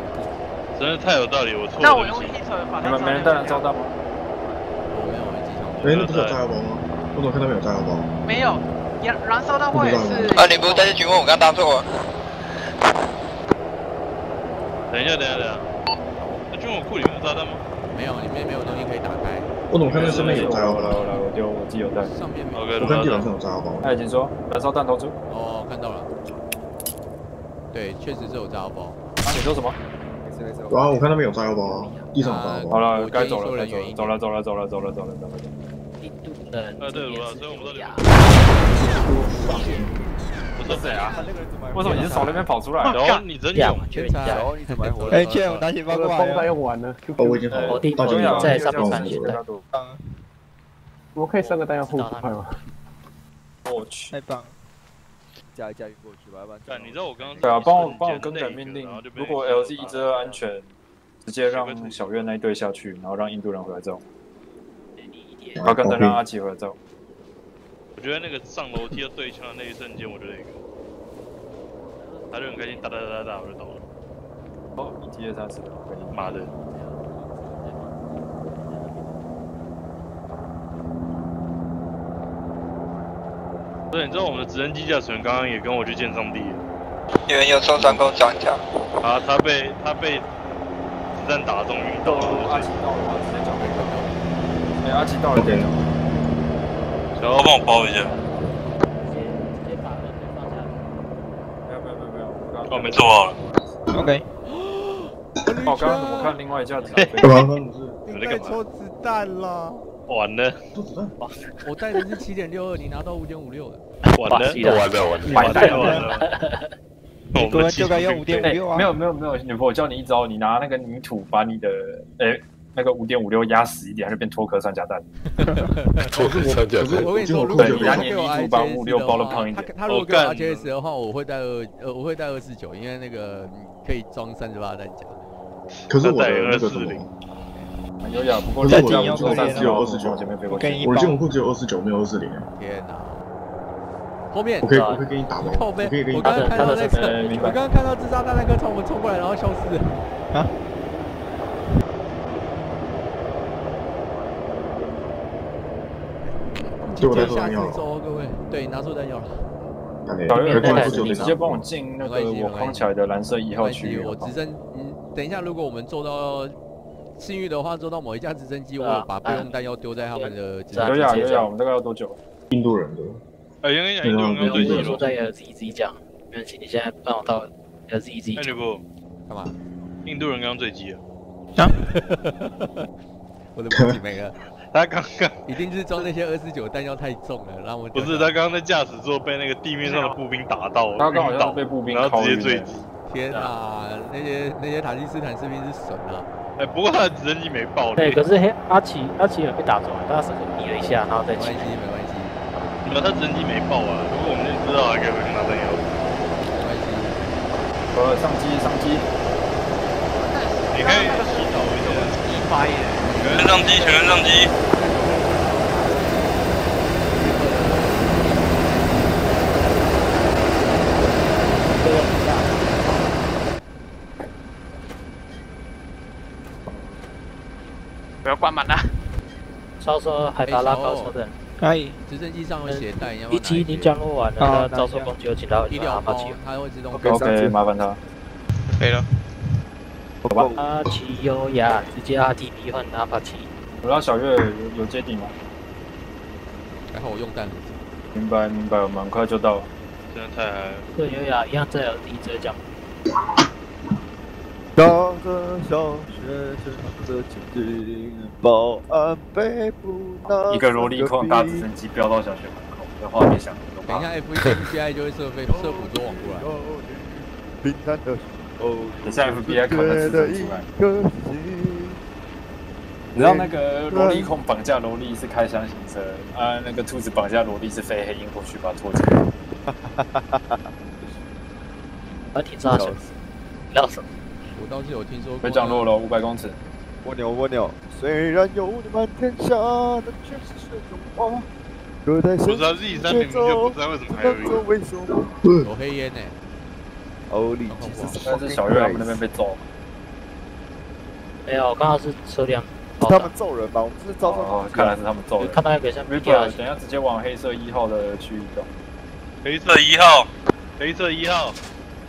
真的太有道理，我错了。那我用 hit 把它你们没人带人炸弹吗？我没有，我机场。哎，那不是有炸药包吗？我怎么看到没有炸药包？没有，燃燃烧弹会是。啊，你不是在这询问我刚刚答错了。等一下，等一下，等一下。那军火库里面有炸弹吗？没有，里面没有东西可以打开。我怎么看到上面有炸药包？来，我来，我丢，我自己有带。上面没有。我看地板上有炸药包。他已经说燃烧弹投出。哦，看到了。对，确实是有炸药包。啊，你说什么？对啊，我看那边有炸药包啊，地上有炸药包。好了，该走了，该走了，走了，走了，走了，走了，走了，走了。印度人。呃，对了，所以我们到底。我是谁啊？为什么你是从那边跑出来？然后你真勇，天才！哎，欠我拿起包过来。风扇用完了。哦，我已经好了。大家在上面看一下。我可以上个弹药护快吗？我去，太棒！加一加运过去吧，要不然。对，你知道我刚刚。对啊，帮我帮我更改命令。如果 LZ 一直安全，直接让小月那一队下去，然后让印度人回来揍。然后跟着让阿奇回来揍。我觉得那个上楼梯要对枪的那一瞬间，我觉得一个，他就很开心，哒哒哒哒，我就倒了。哦，一 T 二三四，妈的！对，你知道我们的直升机驾驶员刚刚也跟我去见上帝了。有人有受伤，跟我讲一下。啊，他被他被子弹打中晕倒了。阿奇到了，直接交给他。哎，阿奇到了，点。小欧帮我包一下。没有没有没有没有，哦，没做好了。OK。哦，刚刚怎么看另外一架子？干嘛？你在抽子弹了。完了。我带的是七点六二，你拿到五点五六的。完了，完了，完了，完蛋了。美国人就该要五点五六啊！没有没有没有，女朋友教你一招，你拿那个泥土把你的诶那个五点五六压死一点，它就变脱壳三夹弹。脱壳三夹弹。我跟你说，如果你拿泥土把五六包的胖一点，他如果给我 RJS 的话，我会带二呃我会带二四九，因为那个可以装三十八弹夹。可是我的那个什么，优雅，不过我的武器库只有二十九，我的剑武库只有二十九，没有二四零。天哪！后面我可以我可以给你打包，靠背，我可以给你我刚刚看到那个，我刚刚看到自杀弹那个从我们冲过来，然后消失了。啊？对，我带错弹药了。各位，对，拿错弹药了。小月，你直接帮我进那个我框起来的蓝色一号区域。我直升，嗯，等一下，如果我们做到幸运的话，做到某一架直升机，我有把备用弹药丢在他们的。有呀有呀，我们大概要多久？印度人的。哎，应该讲印度人最近说在 LZ 自己讲，没关系，你现在帮我到 LZ 自己。那你不干嘛？印度人刚刚坠机了。啊？我的武器没了。他刚刚一定是装那些二四九弹药太重了，然后不是他刚刚在驾驶座被那个地面上的步兵打到，他刚好被步兵然后直接坠机。天啊，那些那些塔吉斯坦士兵是神啊！哎，不过他的直升机没爆。对，可是黑阿奇阿奇有被打中，他手比了一下，然后再起。没关系，没关系。没有，他直升机没爆啊！如果我们就知道，还可以回去拿弹药。没关系。呃，上机上机。你可以洗澡一下。一发耶！全员上机，全员上机。不要关门了。稍稍海拔拉高车的。哎，直升机上会携带，一机已经降落完了，遭受攻击有请到医疗阿奇，它会自动。OK，麻烦他。可以了。好吧。阿奇优雅，直接 RTB 换阿帕奇。我让小月有有接顶吗？还好我用弹。明白明白，我们很快就到。真的太嗨了。对优雅一样在接降。当个小学生的保安被捕拿一个萝莉控大直升机飙到小学门口，这画面想。等一下 F 一 FBI 就会设飞设捕捉网过来。平淡的哦，等下 FBI 扛个刺出来。你知道那个萝莉控绑架萝莉是开箱型车啊，那个兔子绑架萝莉是飞黑鹰过去把它拖走。还挺炸的，聊什么？我倒是有听说过。被降落了五百公尺。蜗牛蜗牛，虽然有你满天下的却是雪花，可在不知道 Z 三明就不知道为什么还有一个。有黑烟呢。哦，你但是小月他们那边被揍。没有，刚好是车辆。他们揍人吧？我们是遭受。看来是他们揍人。看到一个像等下直接往黑色一号的区域走。黑色一号，黑色一号。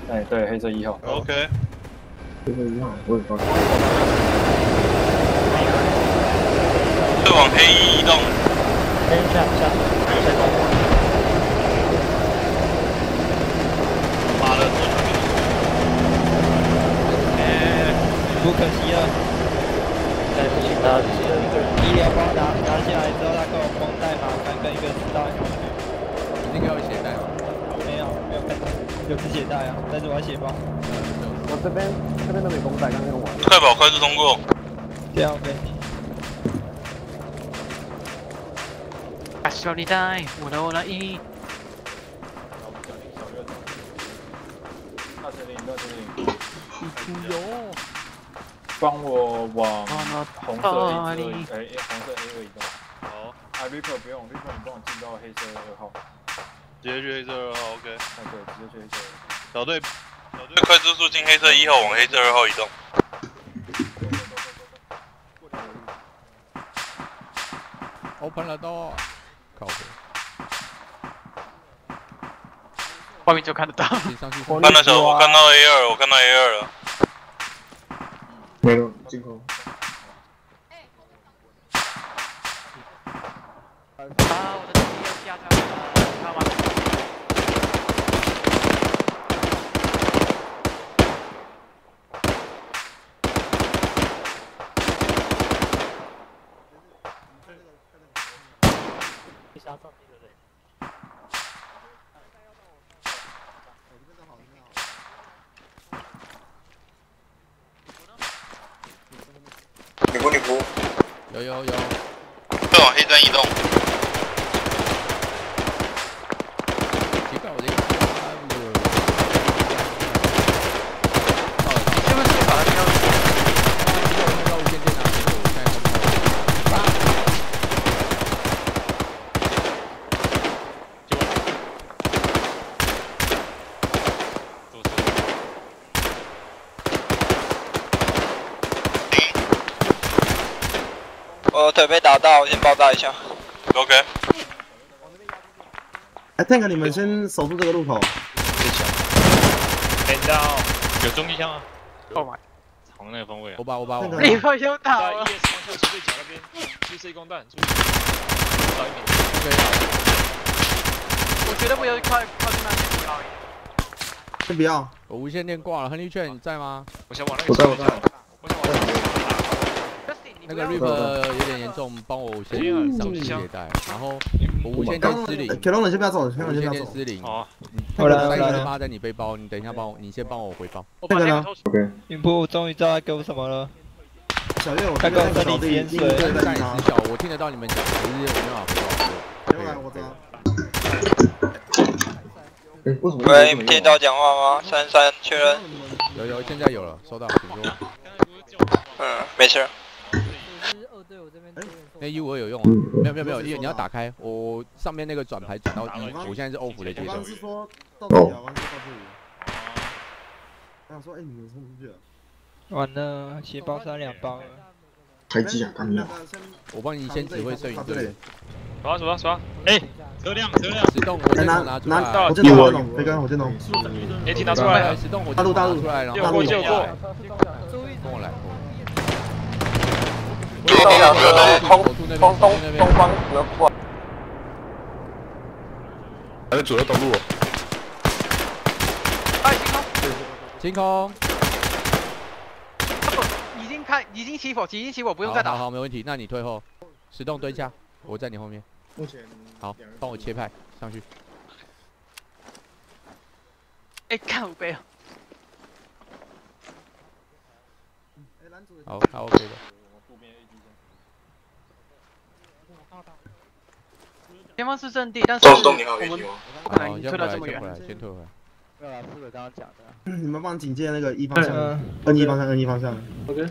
哎，对，黑色一号。OK。我也发现。是往黑一移动。等一下，下，下。妈的！哎，不可惜了。再不行，他只有一个人。医疗包拿拿下来之后，他给我绷带马杆跟一个子弹。你那个有血带吗？没有，没有看到，有止血带啊，但是我要血包。我这边这边都没绷带，刚用完。快跑，快速通过。OK。啊，小李带，我的我的一。大森林，大森林。出油。帮我往红色 A 二，哎，红色 A 二移动。好。啊，Reaper 不用，Reaper 你帮我进到黑色二号。直接去黑色二号，OK。哎，对，直接去黑色二号。小队，小队，快速速进黑色一号，往黑色二号移动。Open 了都，靠谱。外面就看得到。看到小，我看到 A 二，我看到 A 二了。没有，进攻。啊，我的东西要下场了，看完。第三上对不对？女仆女仆，有有有。会往黑山移动。奇怪，我这个。是不是把它标？绕无线电啊！我现在看不到。我腿被打到，我先爆炸一下。OK。哎，Tank，你们先守住这个路口。点到，有中机枪啊！哦妈！从那个方位啊！我把我把我。立刻又打了。ES 方向斜对角那边，GC 光弹，注意，少一点。我绝对不要靠靠近那边不要。先不要。我无线电挂了，亨利券你在吗？我想往那我在我在。我想往那个 Reaper 有点严重，帮我先上系列带，然后我无线电失灵。铁龙，你先不要走，先不要走。电失灵。好，那个三十八在你背包，你等一下帮我，你先帮我回报。那个呢？OK。云铺终于知道他给我什么了。小月，我他给我这里盐水。下一时小，我听得到你们讲，可是我没办法回报。给我来，我走。哎，为什么？喂，听到讲话吗？三三确认。有有，现在有了，收到，请说。嗯，没事。那 U 我有用啊，没有没有没有，因为你要打开，我上面那个转牌转到一，我现在是 off 的阶段。是说到这里啊，完就到这里。我想说，哎，你们冲出去了。完了，血包三两包了。开机啊，干你！我帮你先指挥摄影队。什么什么什么？哎，车辆车辆，石洞火箭筒拿出来。火箭飞杆火箭筒。AT 拿出来，石洞火大陆大陆出来，然后救过救过。跟我来。空空东东方有过。还在左右东路。哎，星空。星空。已经开，已经起火，已经起火，不用再打。好好，没问题。那你退后，石洞蹲下，我在你后面。目前好，帮我切派上去。哎，看我背。好，好 OK 的。前方是阵地，但是我们不可好，能先回来，推到这么远。先退回来。没有啦，是我刚刚讲的。你们帮警戒那个一方向，N 一方向，N 一方向。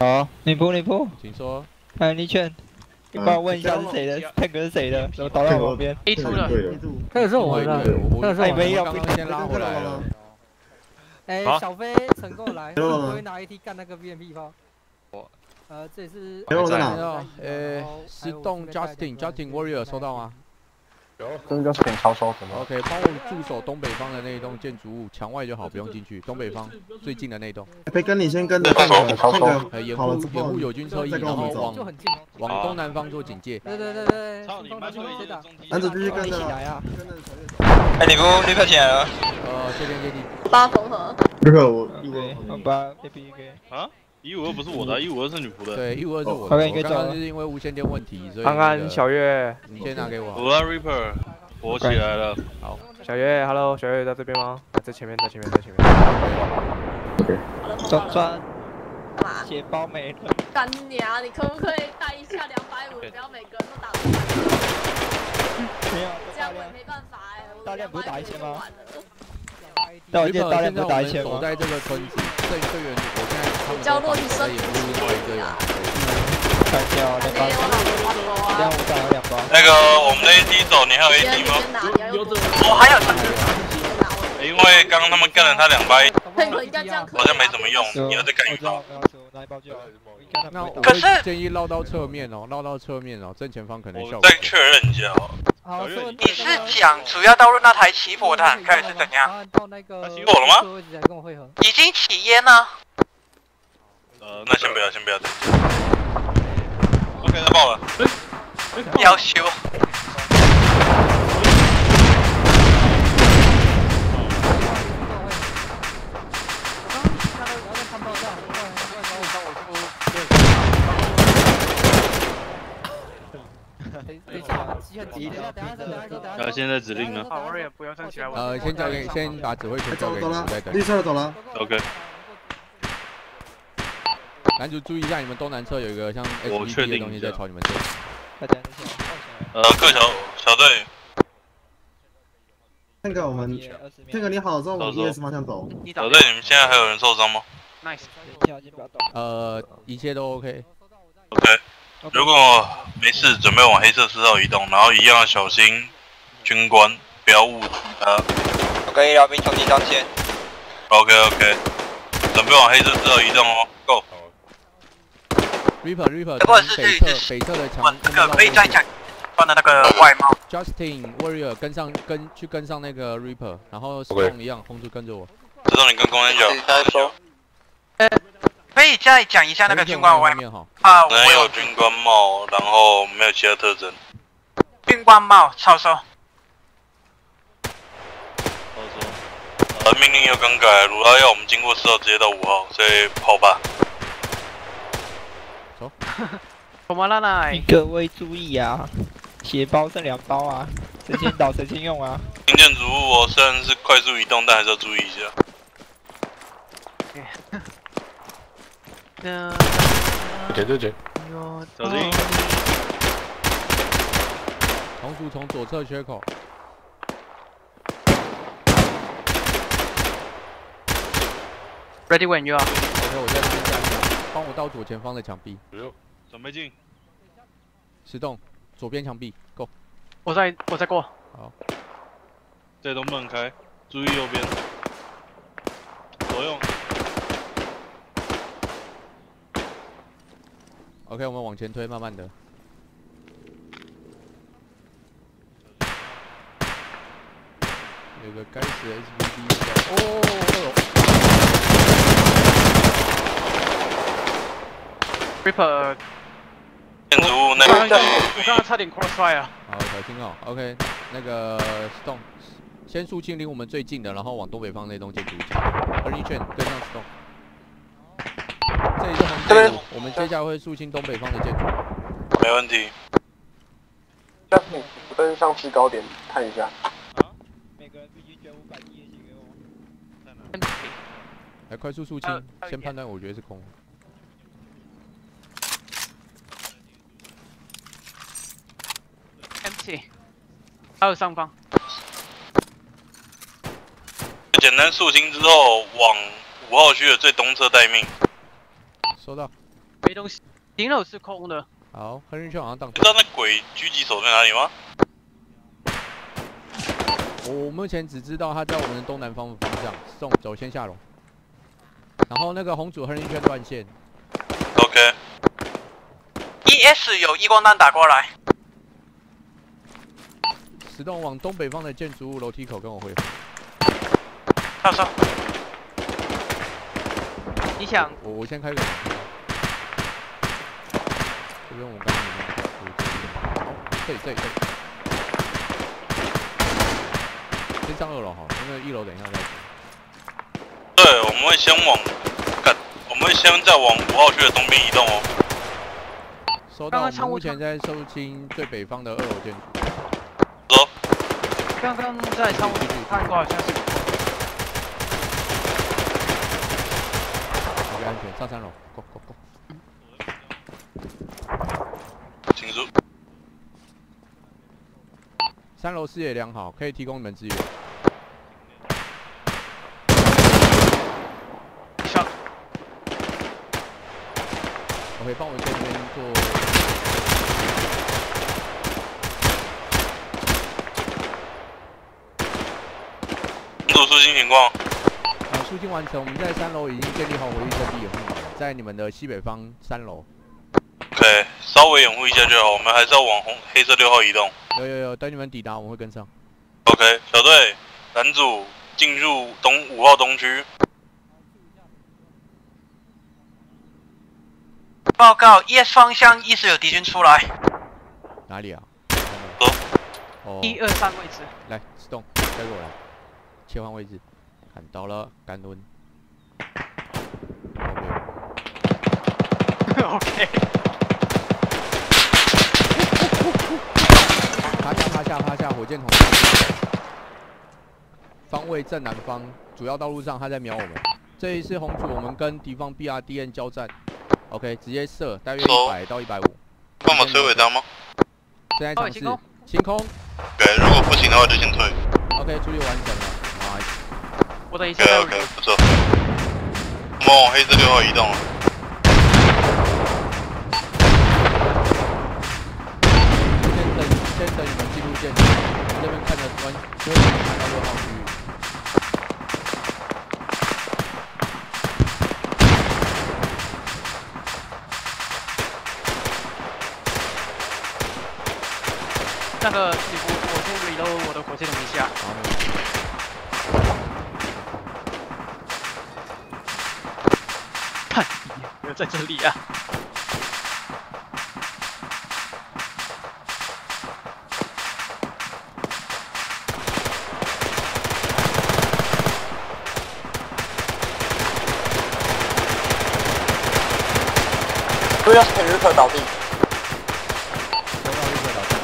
好，你扑你扑，请说。哎，你劝，你帮我问一下是谁的，Tank 是谁的，怎么倒到我旁边 A 出了这个是我的，这个是我的。没有，刚刚先拉回来了。哎，小飞乘过来，我会拿 AT 干那个 BMP 炮。呃，这里是。没有我在哪呃，失动 Justin，Justin Warrior 收到吗？有，这个是点超收什么 OK，帮我驻守东北方的那一栋建筑物，墙外就好，不用进去。东北方最近的那一栋。培根，你先跟着看着，那呃，掩个好了之后护掩护友军车翼，再跟然后。往往东南方做警戒。对对对对，东东东接打。男子继续跟着起来啊！哎，你不立刻起来了？呃，这边接地。八缝合。这个我好吧，A B 给啊，一五二不是我的，一五二是女仆的。对，一五二是我的。刚刚就是因为无线电问题，所以。安安，小月，你先拿给我。我 Reaper 火起来了。好，小月，Hello，小月在这边吗？在前面，在前面，在前面。转转，血包没了。干你啊！你可不可以带一下两百五？不要每个人都打。没有，这样我也没办法哎，我大量不是打一千吗？但我记得大量不是打一千在这个村子，队队员，我现在他们交落地生在掩护另外一个人。看一下，两包，两五百有两包。那个我们的 AD 走，你还有 AD 吗？我还有因为刚刚他们干了他两掰，配合应该这样可以。好像没怎么用，你要再干一包。那我可是会建议绕到侧面哦，绕到侧面哦，正前方可能效果。再确认一下哦。好，你是讲主要道路那台起火的坦克是怎样？到那个起火了吗？已经起烟了。呃，那先不要，先不要。OK，那爆了。要修。然后现在指令呢？好，我也不要站起来。呃，先交给，先把指挥权交给。绿色的走了。OK。男主注意一下，你们东南侧有一个像定的东西在朝你们。呃，各小小队，那个我们，那个你好之后往 ES 方向走。小队，你们现在还有人受伤吗 Nice。呃，一切都 OK。？OK，如果没事，准备往黑色四号移动，然后一样要小心军官，不要误他。我跟医疗兵从地上线。OK OK，准备往黑色四号移动哦，Go。Reaper Reaper 不过从北侧北侧的墙这个非战抢穿的那个外貌。Justin Warrior 跟上跟去跟上那个 Reaper，然后 Stone 一样，红猪跟着我。知道你跟公安讲。可以再讲一下那个军官外面哈。啊，我人有军官帽，然后没有其他特征。军官帽超收。呃，命令又更改，鲁拉要我们经过四号直接到五号，所以跑吧。走。我们拉来。各位注意啊，斜包剩两包啊，谁先倒谁先用啊。新建筑物哦，虽然是快速移动，但还是要注意一下。捡就捡。小心。红薯从左侧缺口。Ready when you are。OK，我在这边站着，帮我到左前方的墙壁。准备进。石洞，左边墙壁，Go。我在，我在过。好。这都不能开，注意右边。左右。OK，我们往前推，慢慢的。有个该死的 SVD 在哦，哦，Ripper，。建筑物那我刚刚个。我刚刚差点 crossfire。好，小心哦。OK，那个 Stone，先肃清离我们最近的，然后往东北方那栋建筑物进。Ernie 券跟上 Stone。这边我们接下来会肃清东北方的建筑。没问题。下次上制高点看一下。来快速肃清，先判断，我觉得是空。M 七还有上方。简单肃清之后，往五号区的最东侧待命。收到。没东西，顶楼是空的。好，黑人圈好像当。知道那鬼狙击手在哪里吗？我目前只知道他在我们的东南方的方向。送走，先下楼。然后那个红组黑人圈断线。OK。ES 有异光弹打过来。石洞往东北方的建筑物楼梯口跟我回。上上。你想？我我先开个。这边我刚刚没好，这里这里这里。先上二楼好，因为一楼等一下再。对，我们会先往，我们会先再往五号区的东边移动哦。收到，我们目前在收清最北方的二楼建筑。走。刚刚在仓库看过，好像是。注意安全，上三楼，Go Go Go。请出。三楼视野良好，可以提供你们资源。上。OK，帮我这边做。做肃清情况。啊，肃清完成，我们在三楼已经建立好回忆阵地了，在你们的西北方三楼。稍微掩护一下就好，我们还是要往红黑色六号移动。有有有，等你们抵达，我们会跟上。OK，小队男主进入东五号东区。报告，ES 方向意识有敌军出来。哪里啊？走。哦。一二三位置。来，自动交给我来，切换位置。看到了，干蹲。OK。趴下，趴下，趴下，火箭筒。方位正南方，主要道路上他在瞄我们。这一次红组我们跟敌方 BRDN 交战。OK，直接射，大约一百到一百五。放把摧毁单吗？现在尝试清空。对，如果不行的话就先退。OK，处理完整了。Nice。我等一下。OK OK，不错。我们往黑色六号移动了。先等，先等你们进入建筑，我这边看着完，就会看到六号区域。那个，你我我先理了我的火箭筒一下。看，没 有在这里啊。都要是日克倒地。收到立刻倒地。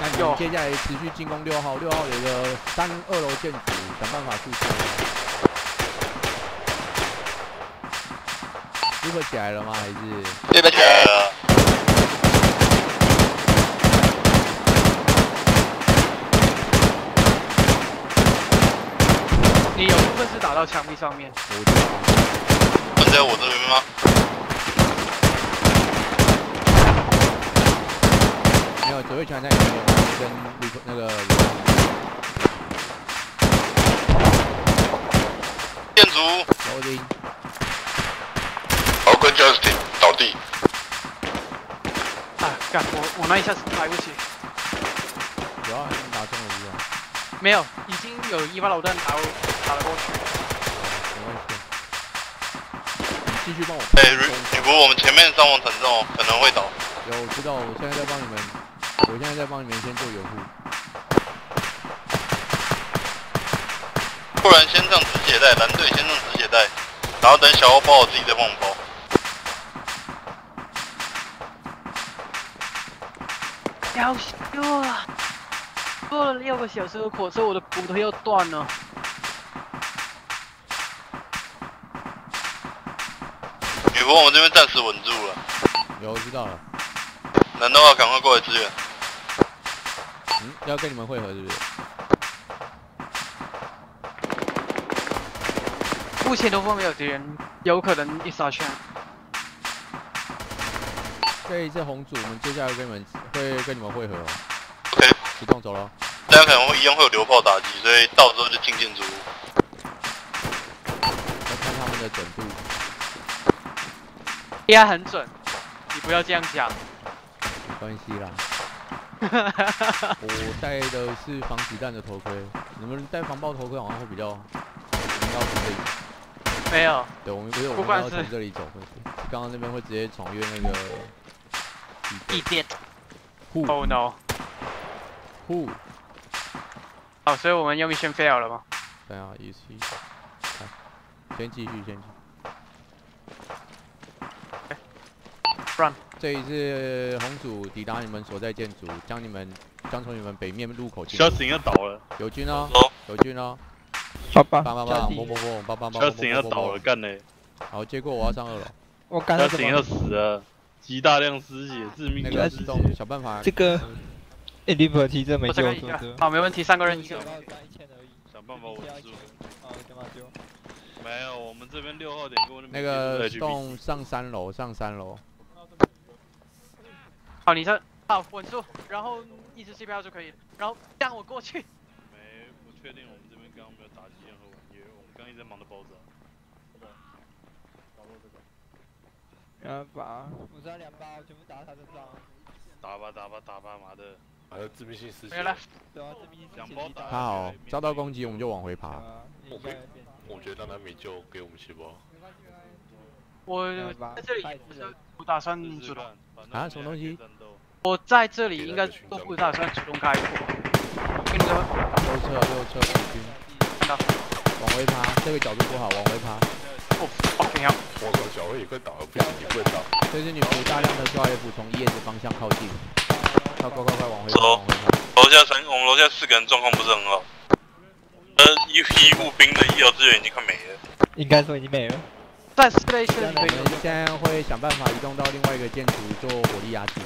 那你们接下来持续进攻六号，六号有一个三二楼建筑，想办法肃清。立刻起来了吗？还是？立刻起来了。你有部分是打到墙壁上面。问在我这边吗？没有，指挥权在你那边，跟绿那个。建筑。楼顶。好，跟 Justin 倒地。啊，干我我那一下是来不及。有啊，你打中了一个。没有，已经有一发导弹打打了过去。继续帮我。哎，女仆，我们前面伤亡惨重，可能会倒。有，我知道，我现在在帮你们，我现在在帮你们先做掩护。不然先上止血带，蓝队先上止血带，然后等小欧包我自己再帮我们包。要修啊！坐了六个小时的火车，我的骨头要断了。女仆，我们这边暂时稳住了。有，我知道了。难的话，赶快过来支援。要跟你们会合是不是？目前东方没有敌人，有可能一杀圈。这一次红组，我们接下来跟你们会跟你们会合哦。OK，启动走了。大家可能会一样会有流炮打击，所以到时候就进建筑物。要看他们的准度。应该很准，你不要这样讲。没关系啦。我戴的是防子弹的头盔，你们戴防爆头盔好像会比较，要从这里。没有。对，我们不是我们要从这里走过去，刚刚那边会直接闯越那个地垫。Who? Oh no. Who? 好，所以我们要 mission fail 了吗？对啊，一起。先继续，先继续。Run。这一次红组抵达你们所在建筑，将你们将从你们北面入口进。小醒要倒了。友军哦，友军哦。爸爸，棒棒棒，嘣嘣嘣，棒棒棒。小醒要倒了，干嘞！好，接过，我要上二楼。我刚小醒要死了，极大量失血，致命那个自动小办法。这个。哎，Liberty 这没救，是不是？好，没问题，三个人一想办法我输。好，先把救。没有，我们这边六号点跟那个动上三楼，上三楼。好，你这好稳住，然后一直 C 标就可以，然后让我过去。没，不确定我们这边刚刚没有打击任何玩意，我们刚一直在忙着爆炸。然后把两包全部打他身上。打吧打吧打吧，妈的！还有致命性失血。没了。对啊，致命性两包打。他好，遭到攻击我们就往回爬。我可以，我觉得让他没救，给我们起包。我在这里不打算主动。啊？什么东西？我在这里应该都不打算主动开火。跟你说。右侧右侧敌军。看到。往回爬，这个角度不好，往回爬。我靠，小黑也快倒了，不行，你不能倒。这只女仆大量的抓 F 从叶子方向靠近，快快快快往回跑！走，楼下三，我们楼下四个人状况不是很好。呃，一批步兵的医疗资源已经快没了。应该说已经没了。暂时类似。我们现在会想办法移动到另外一个建筑做火力压制。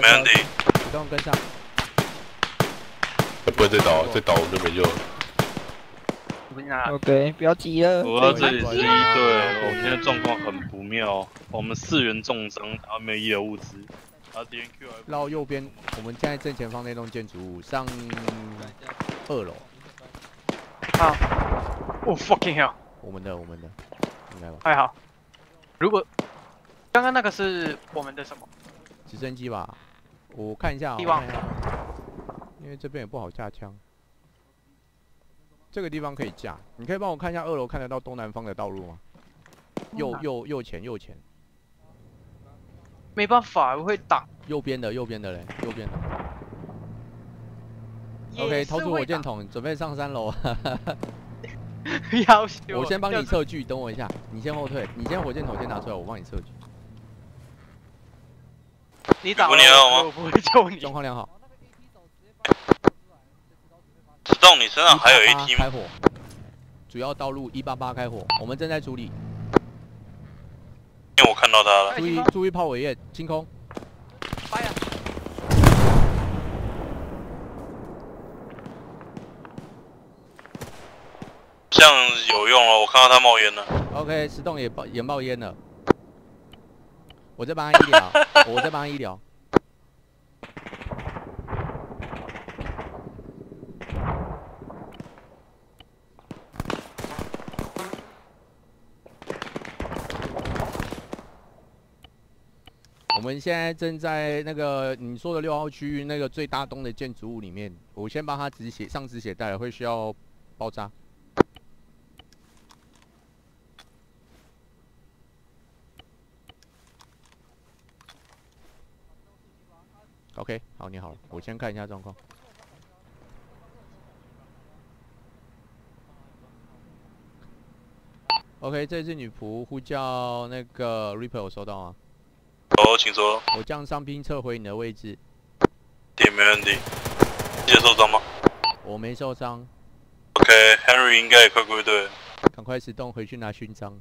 没问题。移动跟上。不会再倒，再倒我们就没救了。OK，不要急了。我到这里是一队，我们现在状况很不妙，我们四人重伤，然后没有医疗物资。啊，D N Q 绕右边，我们现在正前方那栋建筑物上二楼。好。哦，fucking hell！我们的，我们的，还好。如果刚刚那个是我们的什么？直升机吧？我看一下。希望。因为这边也不好架枪。这个地方可以架，你可以帮我看一下二楼看得到东南方的道路吗？右右右前右前。没办法，我会挡。右边的右边的嘞，右边的。OK，掏出火箭筒，准备上三楼。要我先帮你测距，等我一下，你先后退，你先火箭筒先拿出来，我帮你测距。你打我我不会救你。状况良好。知道你身上还有 AT 吗？开火，主要道路一八八开火，我们正在处理。因为我看到他了。注意注意炮尾焰，清空。发呀！这样有用了，我看到他冒烟了。OK，石洞也爆也冒烟了。我在帮他医疗，我在帮他医疗。我们现在正在那个你说的六号区域那个最大栋的建筑物里面，我先帮他止血上止血带，会需要包扎。OK，好，你好了，我先看一下状况。OK，这只女仆呼叫那个 Reaper 有收到吗？哦，请说。我将伤兵撤回你的位置。对没问题。你有受伤吗？我没受伤。OK，Henry 应该也快归队了。赶快启动回去拿勋章。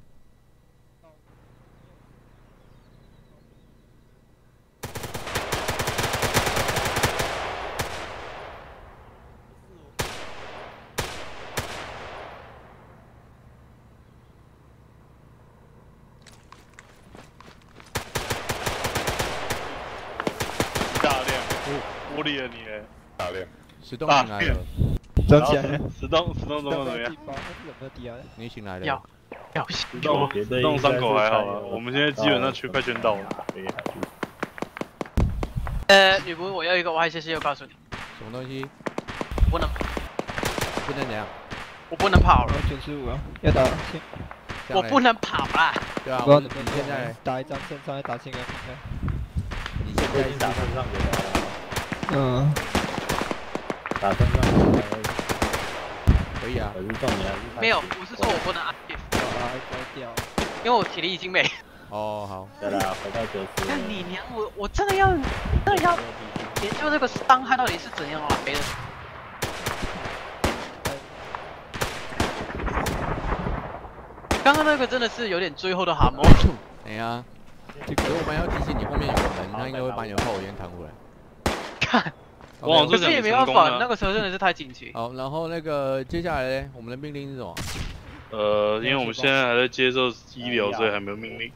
不理了你嘞。打量。石洞醒来了。站起来。石洞石洞怎么怎么样？你醒来了。要要石洞石洞伤口还好啊，我们现在基本上全快全到了。呃，女仆，我要一个 Y C C，我告诉你。什么东西？不能，不能怎样？我不能跑了。九十五啊，要打。我不能跑啦。对啊，我你现在打一张线上来打新人。你现在打身上给他。嗯。打身上可以啊。我是没有，我是说我不能按。啊，掉。因为我体力已经没。哦，好。对啦，回到九十。那你娘，我我真的要，真的要研究这个伤害到底是怎样来的。刚刚那个真的是有点最后的蛤蟆。哎呀，可是我们要提醒你后面有人，他应该会把你的炮火先弹回来。看，哇，可是也没办法，那个时候真的是太紧急。好，然后那个接下来呢，我们的命令是什么？呃，因为我们现在还在接受医疗，所以还没有命令。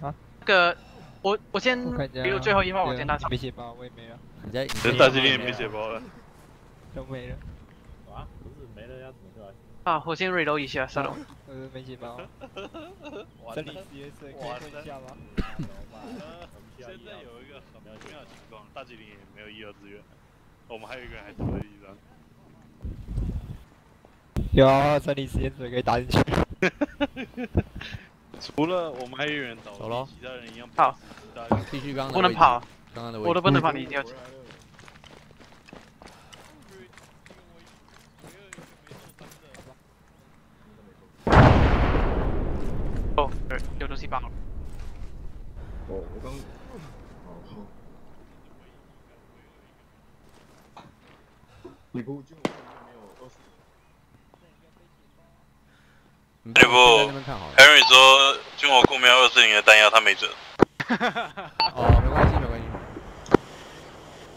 啊，那个，我我先，比如最后一发，我先打场。没血包，我也没了。你在？你大机灵也没血包了。都没了。啊，不是没了要怎么出来？啊，我先 reload 一下，算了。呃，没血包。这里直接是可以问一下吗？现在有一个很妙的大机灵也没有医疗资源，我们还有一个人还躲在地上。有啊，生理实验水可以打进去。除了我们还有一人倒走了，其他人一样跑。不能跑，刚刚的我都不能跑，你一定要。哦，有东西爆了。哦，我刚。你不就没有二十？这部 Henry 说军火库没有二四零的弹药，他没准。哦，没关系，没关系。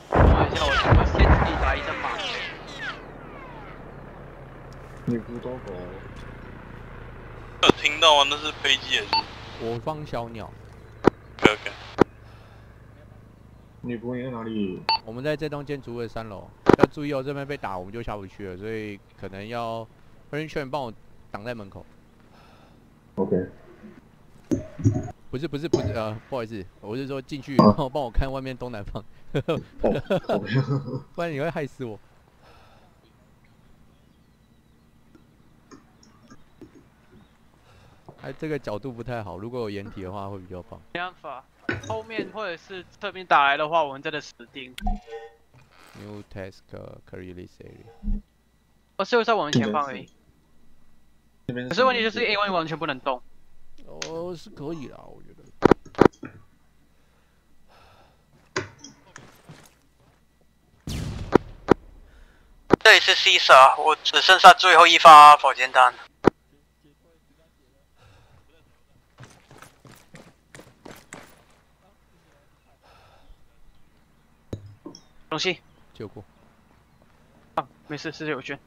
等一下，我我先自己打一针吧。你不多狗？有听到啊？那是飞机也是。我方小鸟。OK OK。你不会在哪里？我们在这栋建筑物的三楼，要注意哦，这边被打我们就下不去了，所以可能要分圈帮我挡在门口。OK。不是不是不是呃，不好意思，我是说进去然后帮我看外面东南方，不然你会害死我。哎，这个角度不太好，如果有掩体的话会比较棒。没办法，后面或者是侧面打来的话，我们真的死定。New task carry this area。我是在往前方而已。可是问题就是 A one 完全不能动。哦，是可以啦，我觉得。这里是 C 社，我只剩下最后一发火箭弹。东西救过。啊，没事，是有圈。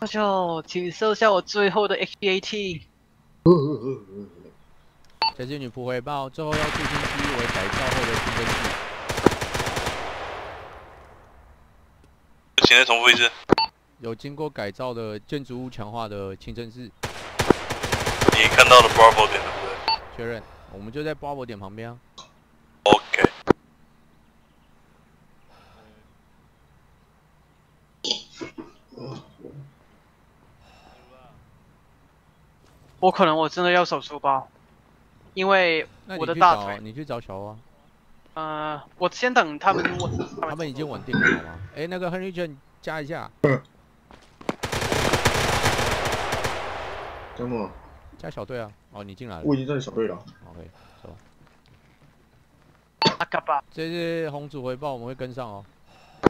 那就请收下我最后的 HBAT。小仙女仆回报，最后要入侵区域为改造后的清真寺。请再重复一次。有经过改造的建筑物强化的清真寺。你看到了 Bravo 点对不对？确认，我们就在 Bravo 点旁边啊。OK。我可能我真的要手书包，因为我的大腿。你去找小欧啊。呃，我先等他们稳。他们已经稳定了，好吗？哎，那个 Henry Chen 加一下。周末。加小队啊！哦，你进来了。我已经在小队了。OK，走。阿嘎巴。这是红组回报，我们会跟上哦。在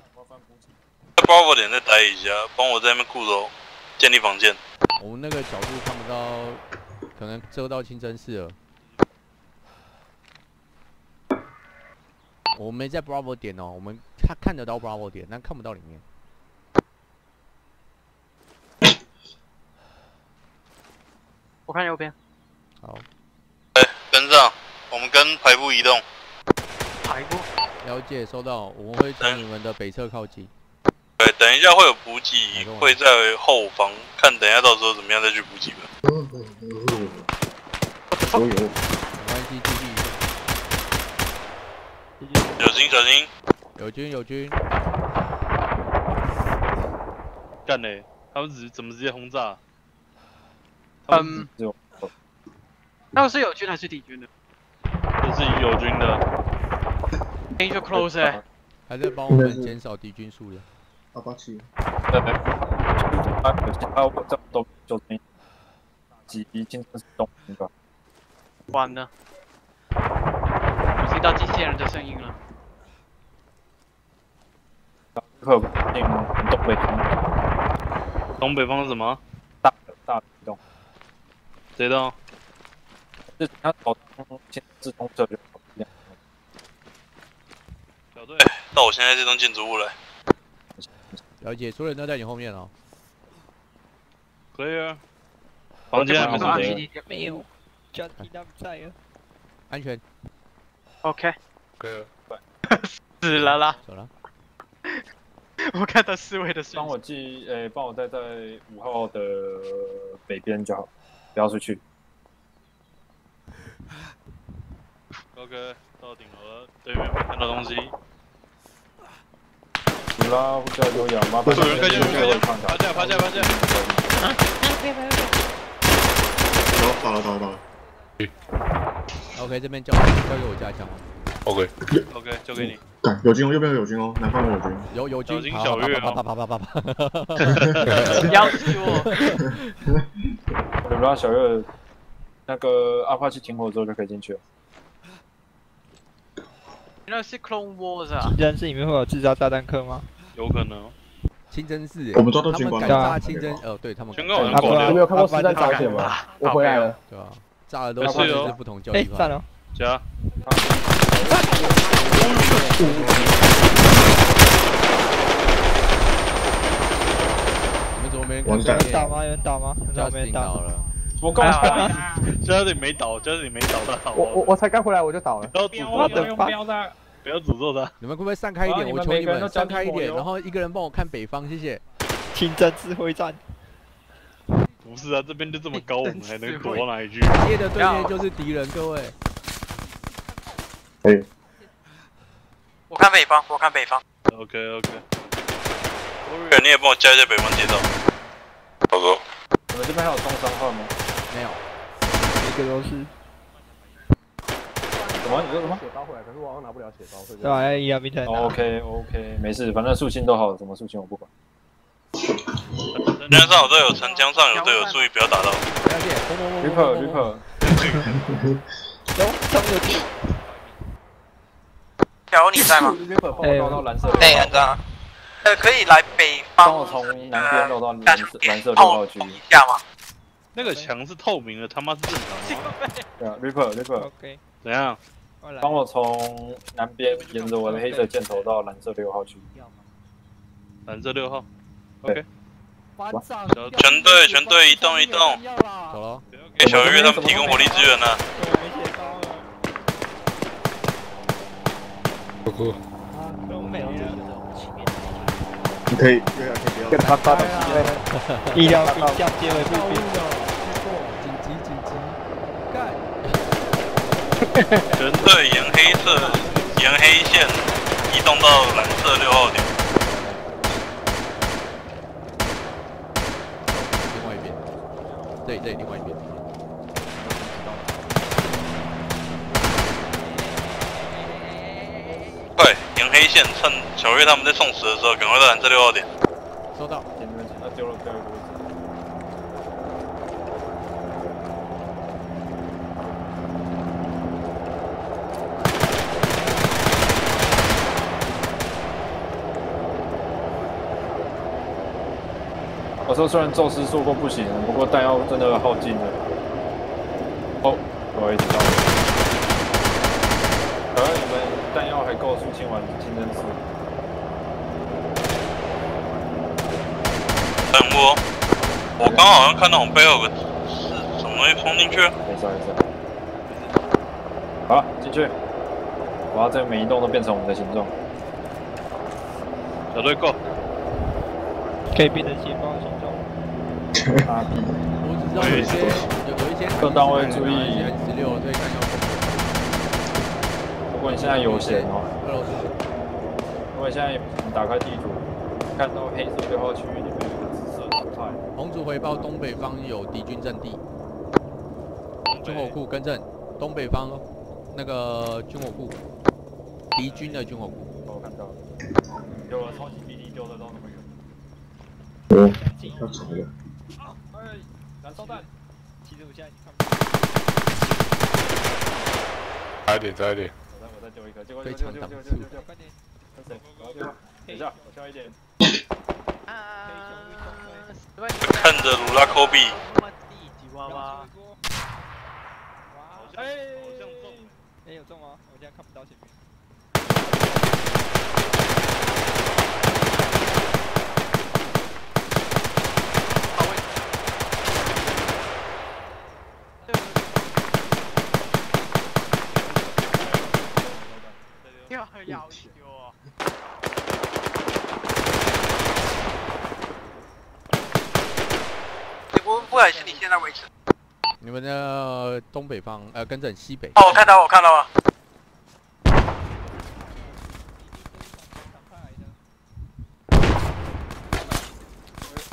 Bravo 点再待一下，帮我在那边固守，建立防线。我们那个角度看不到，可能遮到清真寺了。我没在 Bravo 点哦，我们他看得到 Bravo 点，但看不到里面。我看右边。好。对，跟上，我们跟排部移动。了解，收到，我们会从你们的北侧靠近。对，等一下会有补给，会在后方，看等一下到时候怎么样再去补给吧。都有。没关系，继续。小心小心，友军友军。干嘞！他们只怎么直接轰炸？嗯，那个是友军还是敌军的？这是友军的。Angel close 哎，还在帮我们减少敌军数量。阿巴奇。对对。啊，啊，我这都就没几已经是东那个。完了，我听到机器人的声音了。克定东北方。东北方是什么？大大东。谁的？是他跑先自动这就。小队，到我现在这栋建筑物来。了解，所有人都在你后面哦。可以啊。房间还没。没有，叫提到不在啊。安全。OK。可以了。死了啦。走了。我看到四位的帮我记，诶，帮我待在五号的北边就好，不要出去。OK，到顶楼了，对面没看到东西。好啦，呼叫有氧，麻烦有人开枪，开枪，趴下，趴下，趴下。啊，别别别！好，到了，到了，到了。OK，这边交交给我加强。OK。OK，交给你。干，友军哦，右边有友军哦，南方有友军。有有军，小月啪啪啪啪啪啪啪。要死我！有啦，小月，那个阿帕奇停火之后就可以进去了。原来是 Clone Wars 啊！清真寺里面会有制造炸弹客吗？有可能。清真寺，我们抓到军官了。炸清真，呃，对他们。军官你没有看过实战朝鲜吗？我回来了。对吧？炸的都是不同教育哎，炸了。加。你们怎么没人？有打吗？有人打吗？加没打了。我刚才，加里没倒，这里没倒的好。我我我才刚回来我就倒了。不要诅咒他，不要诅咒他。你们会不会散开一点？我求你们散开一点，然后一个人帮我看北方，谢谢。清真寺会战。不是啊，这边就这么高，我们还能躲到哪里去？夜的对面就是敌人，各位。哎。我看北方，我看北方。OK OK。你也帮我加一下北方街道。好哥。你们这边还有重伤号吗？没有，一个都是。什么？你说什么？血刀回来，可是我好像拿不了血包。对啊，一样比特。OK OK，没事，反正属性都好，什么属性我不管。人家上有队友，城墙上有队友，注意不要打到。了解。Reaper Reaper。有，上面有地。小欧你在吗我绕到蓝色。哎，很脏。呃，可以来北方。帮我从南边绕到蓝色蓝色六号区。一下吗？那个墙是透明的，他妈是正常的？对啊，Ripper，Ripper，OK，。怎样？帮我从南边沿着我的黑色箭头到蓝色六号去。蓝色六号。OK。全队全队移动移动。走了。给小月他们提供火力支援呢。不哭。你可以，对啊，可以不要。跟他发的医疗兵将结尾步兵。紧 急紧急！干！全队沿黑色沿黑线移动到蓝色六号点。另外一边。对对，另外一边。快，沿黑线，趁小月他们在送死的时候，赶快到蓝色六号点。收到。他丢了第二个位置。我说虽然宙斯说过不行，不过弹药真的耗尽了。哦，不好意思，到了。反正你们弹药还够出清完清真寺。等我，我刚好像看到我们背后有个是什么东西冲进去。没事没事。好，进去。我要这每一栋都变成我们的形状。小队 go，可以变成前方行动。阿 P，我只知道有一些有有一些各单位注意。十六对看要如果你现在有闲哦，二楼是如果现在你打开地图，看到黑色六号区域里面有个紫色图块，红组回报东北方有敌军阵地，军火库更正，东北方那个军火库，敌军的军火库。我看到了，有了超级 BD 丢得到那么远。哦，要走了。哎，燃烧弹。其实我现在已经看不到。差一点，差一点。我再我再丢一个，结果。等一下，我挑一点。看着鲁拉科比，吉娃娃。哎，哎有中吗？我现在看不到前面。要要求哦。不不管是你现在维持。你们的东北方呃跟着西北。哦，我看到，我看到了。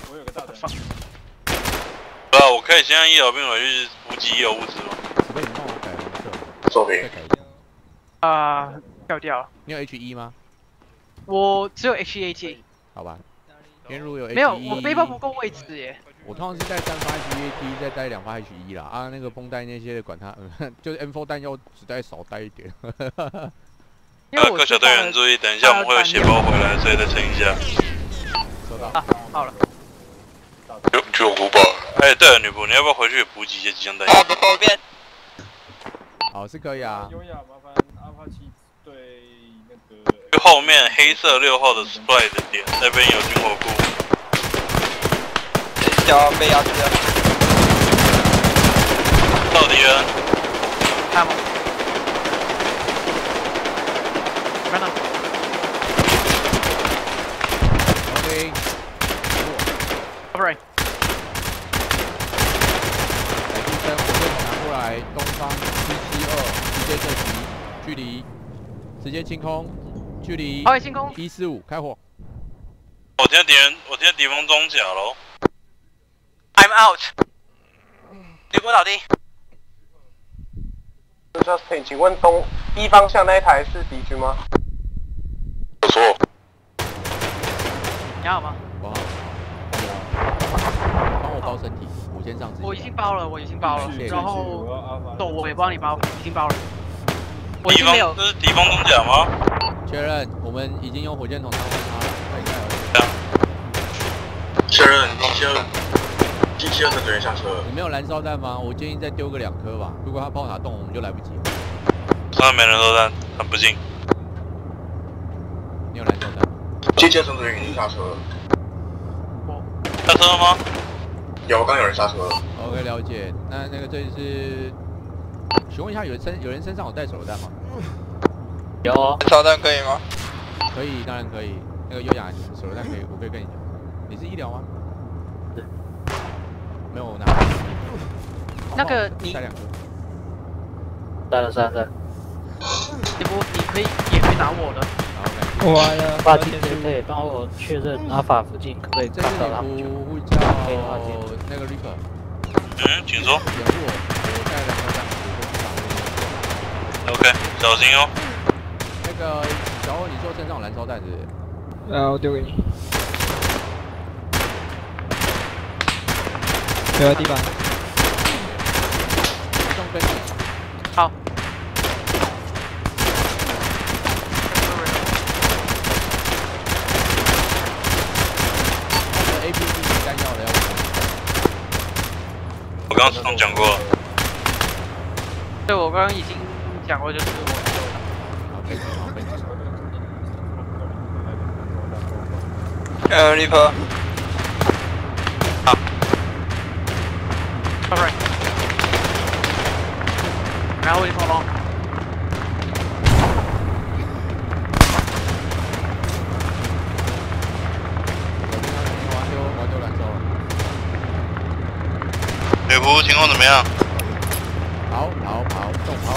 我有个大的。不啊，我可以先让医疗兵回去补给医疗物资吗？可以帮我改红色。作品。啊，掉掉。你有 H 一吗？我只有 H A T。好吧。天如有 H 一。没有，我背包不够位置耶。我通常是带三发 H A T，再带两发 H 一啦。啊，那个绷带那些管它，就是 M4 弹药只带少带一点。呃，各小队员注意，等一下我们会有血包回来，所以再撑一下。收到。啊，好了。就就五宝。哎，对了，女仆，你要不要回去补给一些机枪弹药？好是可以啊。就后面黑色六号的 supply 的点，那边有军火库。要被压制了。到敌人。看吗？看到。OK。过来，东方七七二，直接射击，距离，直接清空，距离。好，清空。一四五，开火。我听到敌人，我听到敌方装甲喽。I'm out。结果倒地。Justin，请问东一方向那一台是敌军吗？不错。你好吗？我好。帮我包身体，我先上。我已经包了，我已经包了。然后豆我也帮你包，已经包了。我已经没有。这是敌方装甲吗？确认，我们已经用火箭筒伤害他了，快加油！确认，第七二，第七二的人下车。你没有燃烧弹吗？我建议再丢个两颗吧。如果他炮塔动，我们就来不及了。上面没燃烧弹，很不幸。你有燃烧弹？第七二乘组员已经下车了。下车了吗？有，刚有人下车了。OK，了解。那那个这里是，询问一下，有人身有人身上有带手榴弹吗？有。手榴弹可以吗？可以，当然可以。那个优雅，手榴弹可以，我可以跟你讲。你是医疗吗？是。没有拿。那个你带两个。带了三个。你不，你可以也可以拿我的。我了。发机可以帮我确认阿法附近可不可以看到他们？会叫那个 Reaper。嗯，请说。掩护我，我带两个弹。OK，小心哦。那个小欧，你说身上有燃烧弹是不是？啊，我丢给你。丢在地板。中分。好。A P P 弹药的我刚刚刚讲过了。对，我刚刚已经讲过，就是我。好，飞机，好。好。Alright。然后你放龙。北湖情况怎么样？跑跑跑，动跑。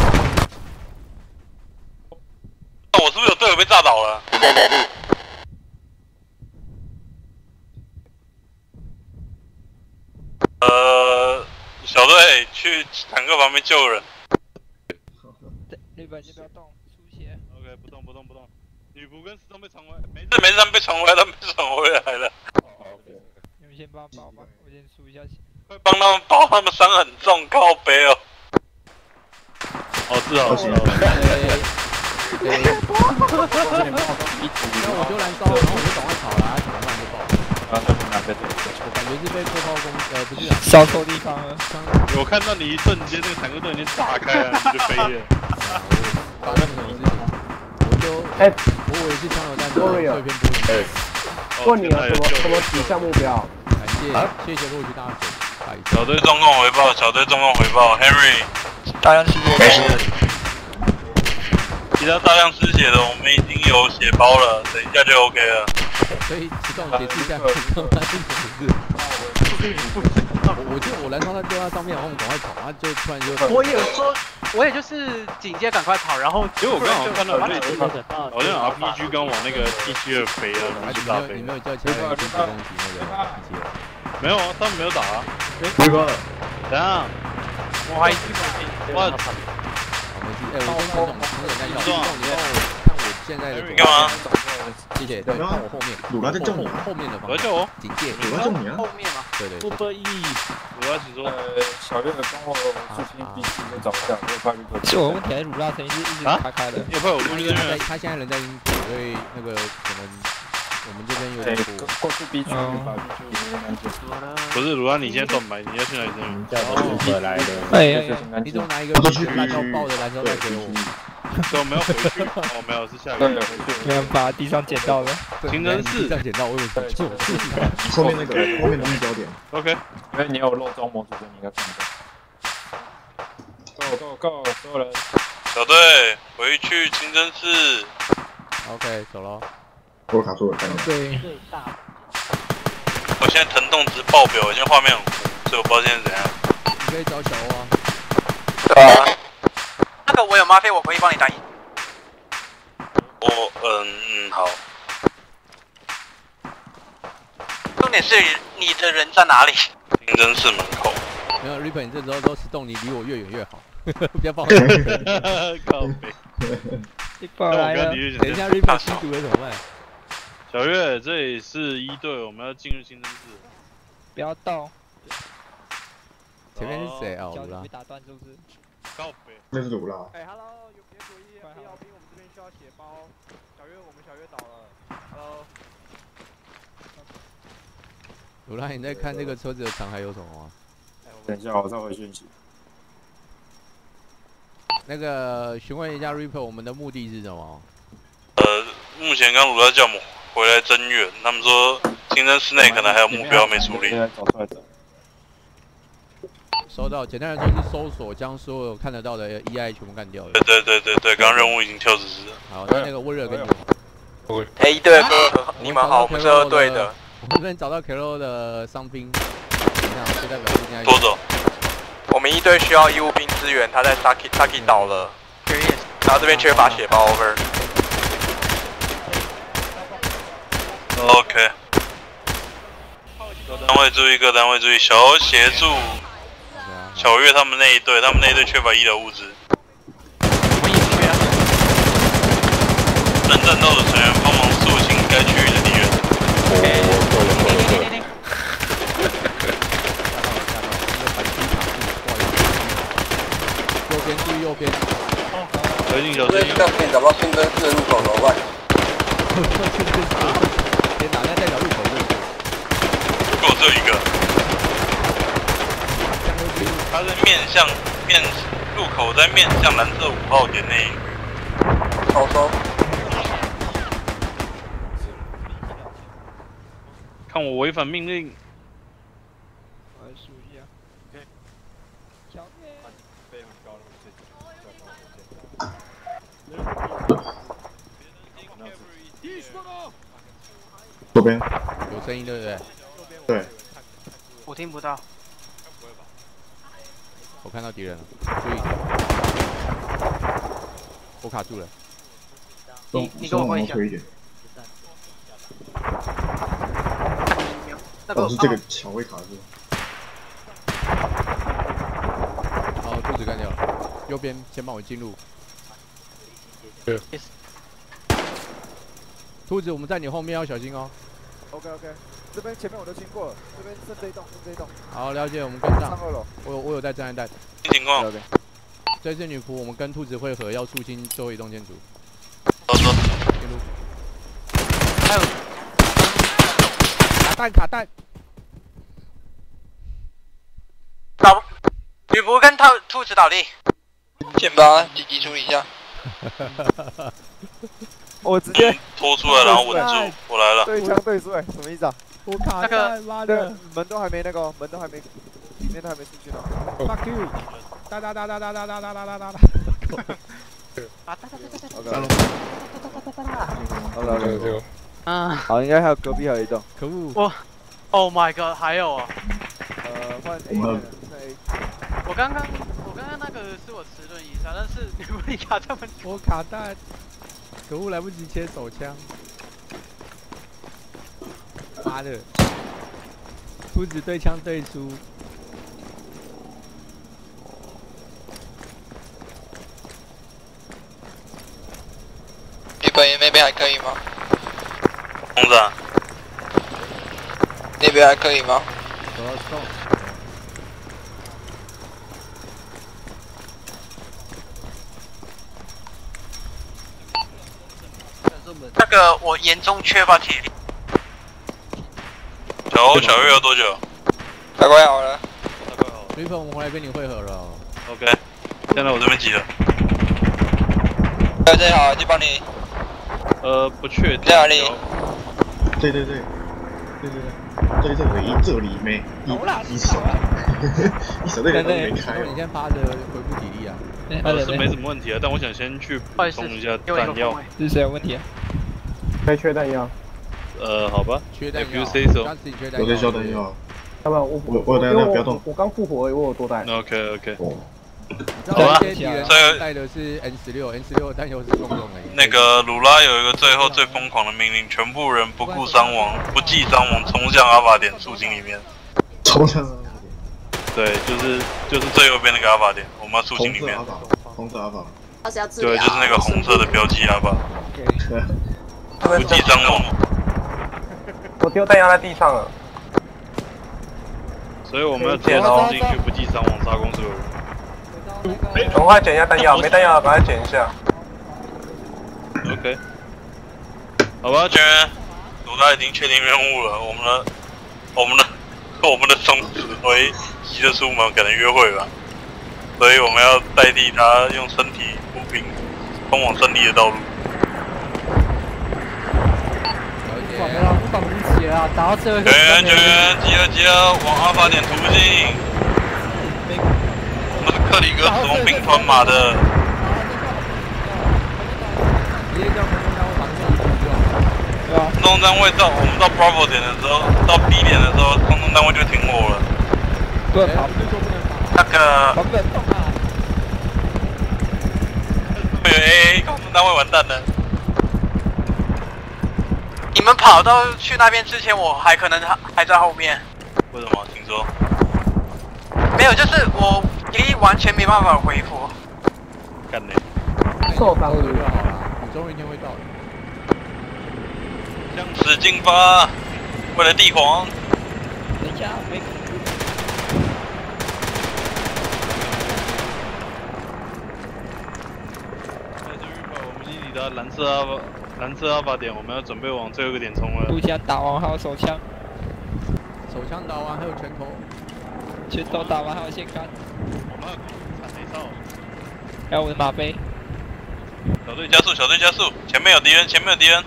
那我是不是有队友被炸倒了？呃，小队去坦克旁边救人。日本先不要动，出血。OK，不动不动不动。女仆跟石头被传回，没事。没事，他们被传回来，他们被传回来。了。你们先帮帮吧，我先输一下血。会帮他们包，他们伤很重，靠背哦。哦，是哦，是哦。对。那我就燃烧，然后我就赶快跑了，抢完啊，他们哪个队？我感觉是被破炮攻，呃，不是。小错地方了。我看到你一瞬间，那个坦克都已经炸开了，你就飞了。搞任何事情，我就哎，我以为是枪榴弹，就碎片玻璃。问你了，什么什么指向目标？感谢，谢谢陆局大姐。小队中共回报，小队中共回报，Henry，大量失血，没事。其他大量失血的，我们已经有血包了，等一下就 OK 了。所以启动解释一下，燃烧弹是什么事？我就我燃烧弹丢在上面，然后我们赶快跑，然后就突然就。我也说，我也就是紧接赶快跑，然后结果我刚好看到有类似，好像 RPG 刚往那个 T 七二飞了，然后就打飞。你没有叫其他人进攻击那个 T 七二？没有啊，他们没有打啊。辉哥，怎样？我还我。我们哎，我跟陈总陈总在要，陈总你帮我看我现在的。干嘛？谢谢，对，看我后面。鲁拉在救你，后面的方。我在救我。警戒。鲁拉救你啊！后面吗？对对。不得已，鲁拉只说。呃，小月的帮我附近必须的找一下，我怕遇到。是我问题还是鲁拉声音是一直开开的？也怕我他现在他现在人在英国，所以那个可能我们这边有点多。过去 B 区把 B 区安全。不是鲁拉，你现在断白，你要去哪里增援？叫回来的。哎，你总拿一个烂到爆的篮球袋给我。对，我们要回去。哦，没有，是下个月回去。你们把地上捡到了。清真寺上捡到，我以为是错。后面那个后面的目标点。OK，因为你有漏装模组，你应该看到。Go Go Go，所有人。小队回去清真寺。OK，走了。我卡住了，看到。对。我现在疼痛值爆表，现在画面很糊，所以我不知道现在怎样。你可以找小欧啊。对啊。那个我有吗啡，我可以帮你打印。我嗯嗯好。重点是你的人在哪里？清真寺门口。没有 Ripper，你这时候都是动，你离我越远越好，不要爆。靠背。爆来了。等一下 Ripper 吸毒了怎么办？小月，这里是一队，我们要进入清真寺。不要动。前面是谁啊？脚鲁拉。被打断是不是？靠背。那是鲁拉。哎，Hello，有别主意，不要兵，我们这边需要血包。小月，我们小月倒了。Hello。鲁拉，你在看这个车子的残骸有什么吗？等一下，我再回讯息。那个，询问一下 Ripper，我们的目的是什么？呃，目前刚鲁拉叫我们回来增援，他们说清真寺内可能还有目标没处理。找出来的。收到，简单来说是搜索，将所有看得到的 EI 全部干掉了。对对对对对，刚任务已经跳指示了。好，那那个温热跟你们。哎，一队哥，你们好，我们是二队的。我们这边找到 Kilo 的伤兵，这样就代表现在。多走。我们一队需要义务兵支援，他在 Saki Saki 倒了，然后这边缺乏血包 over。OK。各单位注意，各单位注意，小欧协助小月他们那一队，他们那一队缺乏医疗物资。我们也缺啊。能战斗的成员帮忙肃清该区域的敌人。右边注意右边。小心小心。这样可以找到清真寺的入口怎么办？先 打在代表入口。入口只有一个。他在面向面入口在面向蓝色五号点内。好收。看我违反命令。我来数一下。小妹。左边。有声音对不对？对。我听不到。我看到敌人了，注意，我卡住了。你你跟我换一下。哦，是这个墙位卡住。好，兔子干掉了，右边先帮我进入。兔子，我们在你后面要小心哦。OK OK，这边前面我都经过了，这边剩这一栋，剩这一栋。好，了解，我们跟上。上二楼。我有我有带震撼弹。情况。OK。这是女仆，我们跟兔子会合，要肃清最后一栋建筑。走走。进入。还有。卡弹卡弹。倒。女仆跟兔兔子倒地。先把紧急处理一下。我直接拖出来，然后稳住，我来了。对枪对水，什么意思啊？我卡那个妈的，门都还没那个，门都还没，里面都还没出去呢。Fuck you！哒哒哒哒哒哒哒哒哒哒哒。啊哒哒哒哒哒哒哒哒哒。好应该还有隔壁还有一栋。可恶。我，Oh my god，还有啊。呃，换 A。我刚刚，我刚刚那个是我迟钝以上，但是你不卡这么久。我卡弹。可恶，来不及切手枪！妈的，兔子对枪对输。你本那边还可以吗？红子。那边还可以吗？走到送。那个我严重缺乏体力。小欧小月要多久？大快好了。大快好了。女朋我们回来跟你会合了。OK，现在我这边急了。大家好，就帮你。呃，不确定。在哪里？对对对，对对对，对这里这里没，一一小，一小队人都没开。你先趴着恢复体力啊。呃，是没什么问题啊，但我想先去补充一下弹药。是谁有问题啊？谁缺弹药？呃，好吧。缺弹药。say so。我在消弹药。要不然我我我弹药不要动。我刚复活，我有多带。OK OK。好吧这些敌人带的是 N 十六，N 十六弹药是共用的。那个鲁拉有一个最后最疯狂的命令，全部人不顾伤亡，不计伤亡，冲向阿法点肃清里面。冲向。对，就是就是最右边那个阿法点，我们要肃清里面。红色阿法。他是要治对，就是那个红色的标记阿法。不计伤亡。我丢弹药在地上了。所以我们要直接冲进去，不计伤亡，杀光所有人。赶快捡一下弹药，没弹药赶快捡一下。OK，好吧，全员，鲁拉已经确定任务了，我们的，我们的，我们的总指挥急着出门，可能约会吧，所以我们要代替他用身体铺平通往胜利的道路。全员，全员，集合，集合，往阿法点途径。我们是克里格死亡兵团马的。空中单位到我们到 Bravo 点的时候，到 B 点的时候，空中单位就停火了。对，那个。会有 AA 空中单位完蛋了。你们跑到去那边之前，我还可能还还在后面。为什么？请说。没有，就是我体力完全没办法恢复。干嘞。受伤了就好了，你终有一天会到的。向使劲发，为了帝皇。等一下，没。我们已抵达蓝色阿法蓝色阿法点，我们要准备往最后一个点冲了。步枪打完还有手枪，手枪打完还有拳头，拳头打完还有线杆，我们还有闪雷炮，还有我的马杯。小队加速，小队加速，前面有敌人，前面有敌人，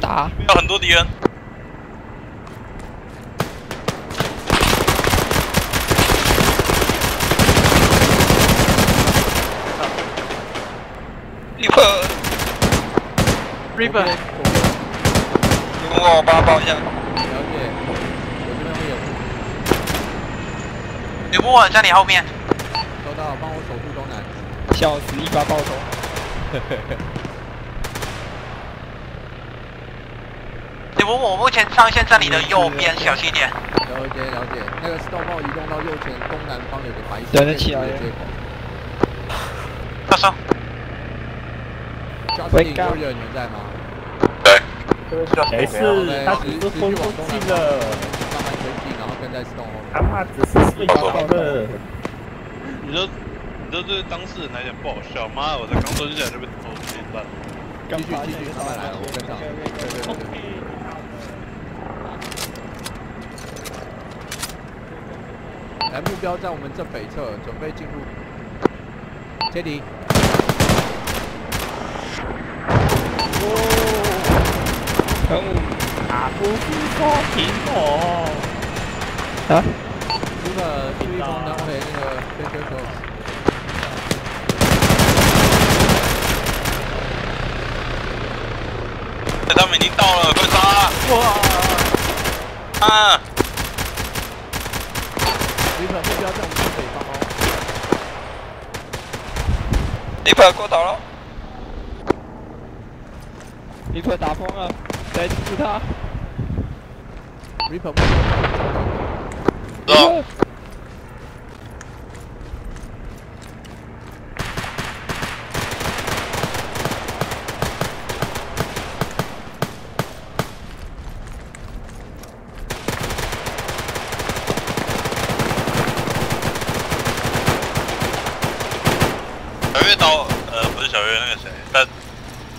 打，有很多敌人。立刻 Reaper，你跟我帮他报一下。了解，我这边会有。吕布，我在你后面。收到，帮我守住东南。笑死，一发爆头。吕布，我目前上线在你的右边，小心一点。了解了解，那个我移动到右前东南方有个白色的接口。大声。Justin 有人在吗？没事，他只是疯出去了。慢慢推进，然后跟在 Stone 后面。他怕只是睡觉了。你说，你说对当事人来讲不好笑，吗，我才刚蹲下来就被头接断。继续继续，他们来了，我跟上。对对对对。来，目标在我们正北侧，准备进入。接敌。可恶！打不是说停我。啊？那个注意风单位那个飞车手。他们已经到了，快杀！哇！啊！离本目标在我们正北方哦。离本过头了。你快打疯了，来阻止他。Reaper 走。小月倒，呃，不是小月，那个谁，他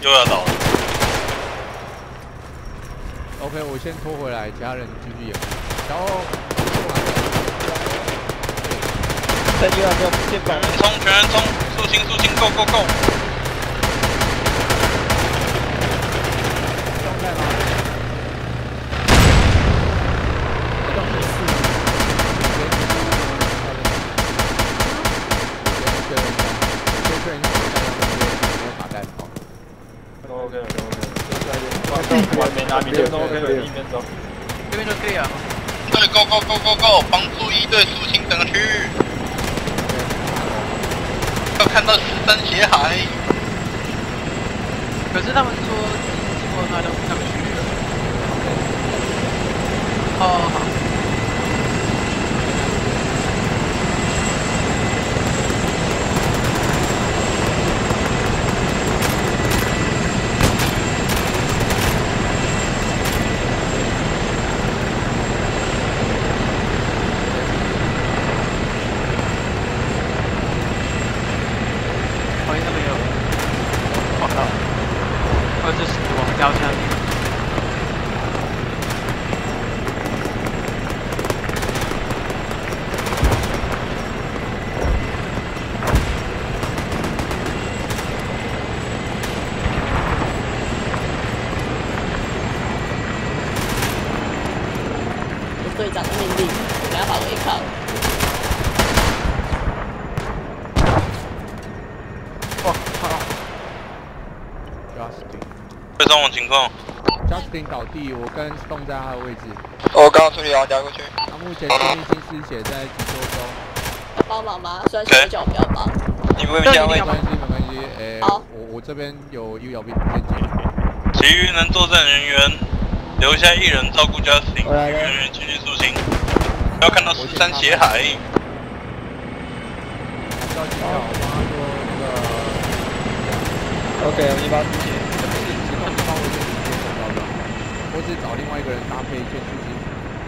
又要倒了。OK，我先拖回来，其他人继续演。然后，再又要不要先保？冲，全员冲，肃清肃清，Go Go Go！状态吗？外都 OK 了，一边走。这边就可以啊。对，Go Go Go Go Go！帮助一队肃清整个区域。要看到十三血海。可是他们说经过那都上去了。哦，好。欢迎他们有广告，或者是往标下面。有队长的命令，没办法违抗。哇靠！Justin，会伤亡情况。Justin 倒地，我跟 Stone 在他的位置。我刚刚处理完，加过去。他目前生命性失血在急救中。要帮忙吗？虽然手脚不要帮。你们加位没关系，没关系。诶，我我这边有医疗兵先进。其余能作战人员留下一人照顾家庭，其余人员继续肃清。要看到十三血海。要记好，我帮他说那个。OK，我一发自己。情况帮我先直接手到的，或是找另外一个人搭配先出去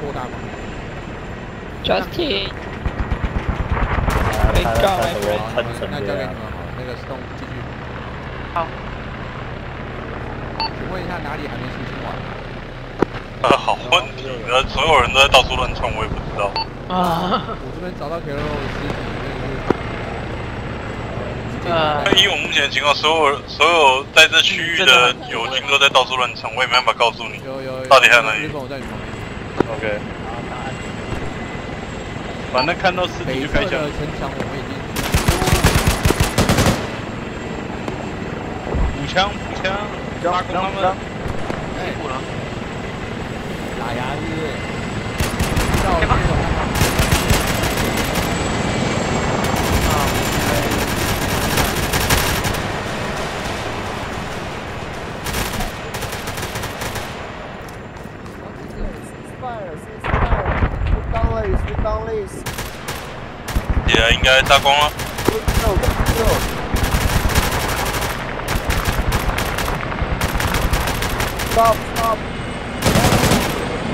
扩大吗。Justin。被告来 friend。那交给你们好，那个 Stone 继续。好。请问一下哪里还没肃清完？呃，好问题，呃，所有人都在到处乱窜，我也不知道。啊！我这边找到尸体，呃，以我目前的情况，所有所有在这区域的友军都在到处乱窜，我也没办法告诉你到底还有哪里。OK。反正看到尸体就开枪。城墙我们已经。补枪，补枪，拉弓他们。辛苦了。打牙是。也应该炸光了。Stop, stop.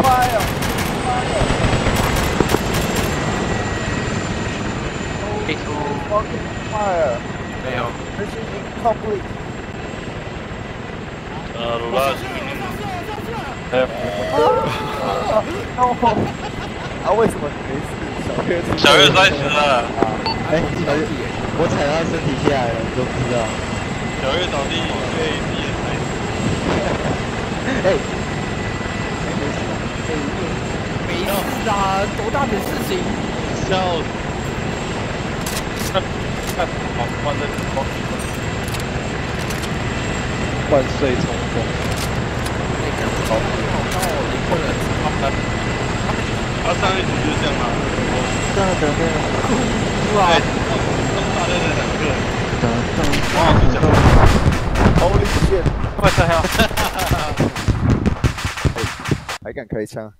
Fire. Fire. Fucking fire. 没有。Mission incomplete. 呃，鲁拉是命令。还有。啊，为什么你没事？小月小月摔死了。哎，小月，我踩他身体下来了，你都不知道。小月倒地被敌人踩死。哎，没事，没事啊，多大点事情？笑死！看，好，换这光。万岁冲锋！那个好，好到一个人他上一局就是这样嘛。对对对。哭啊！东大队的两个。噔噔。王老师讲。Holy shit！快开啊！还敢开枪？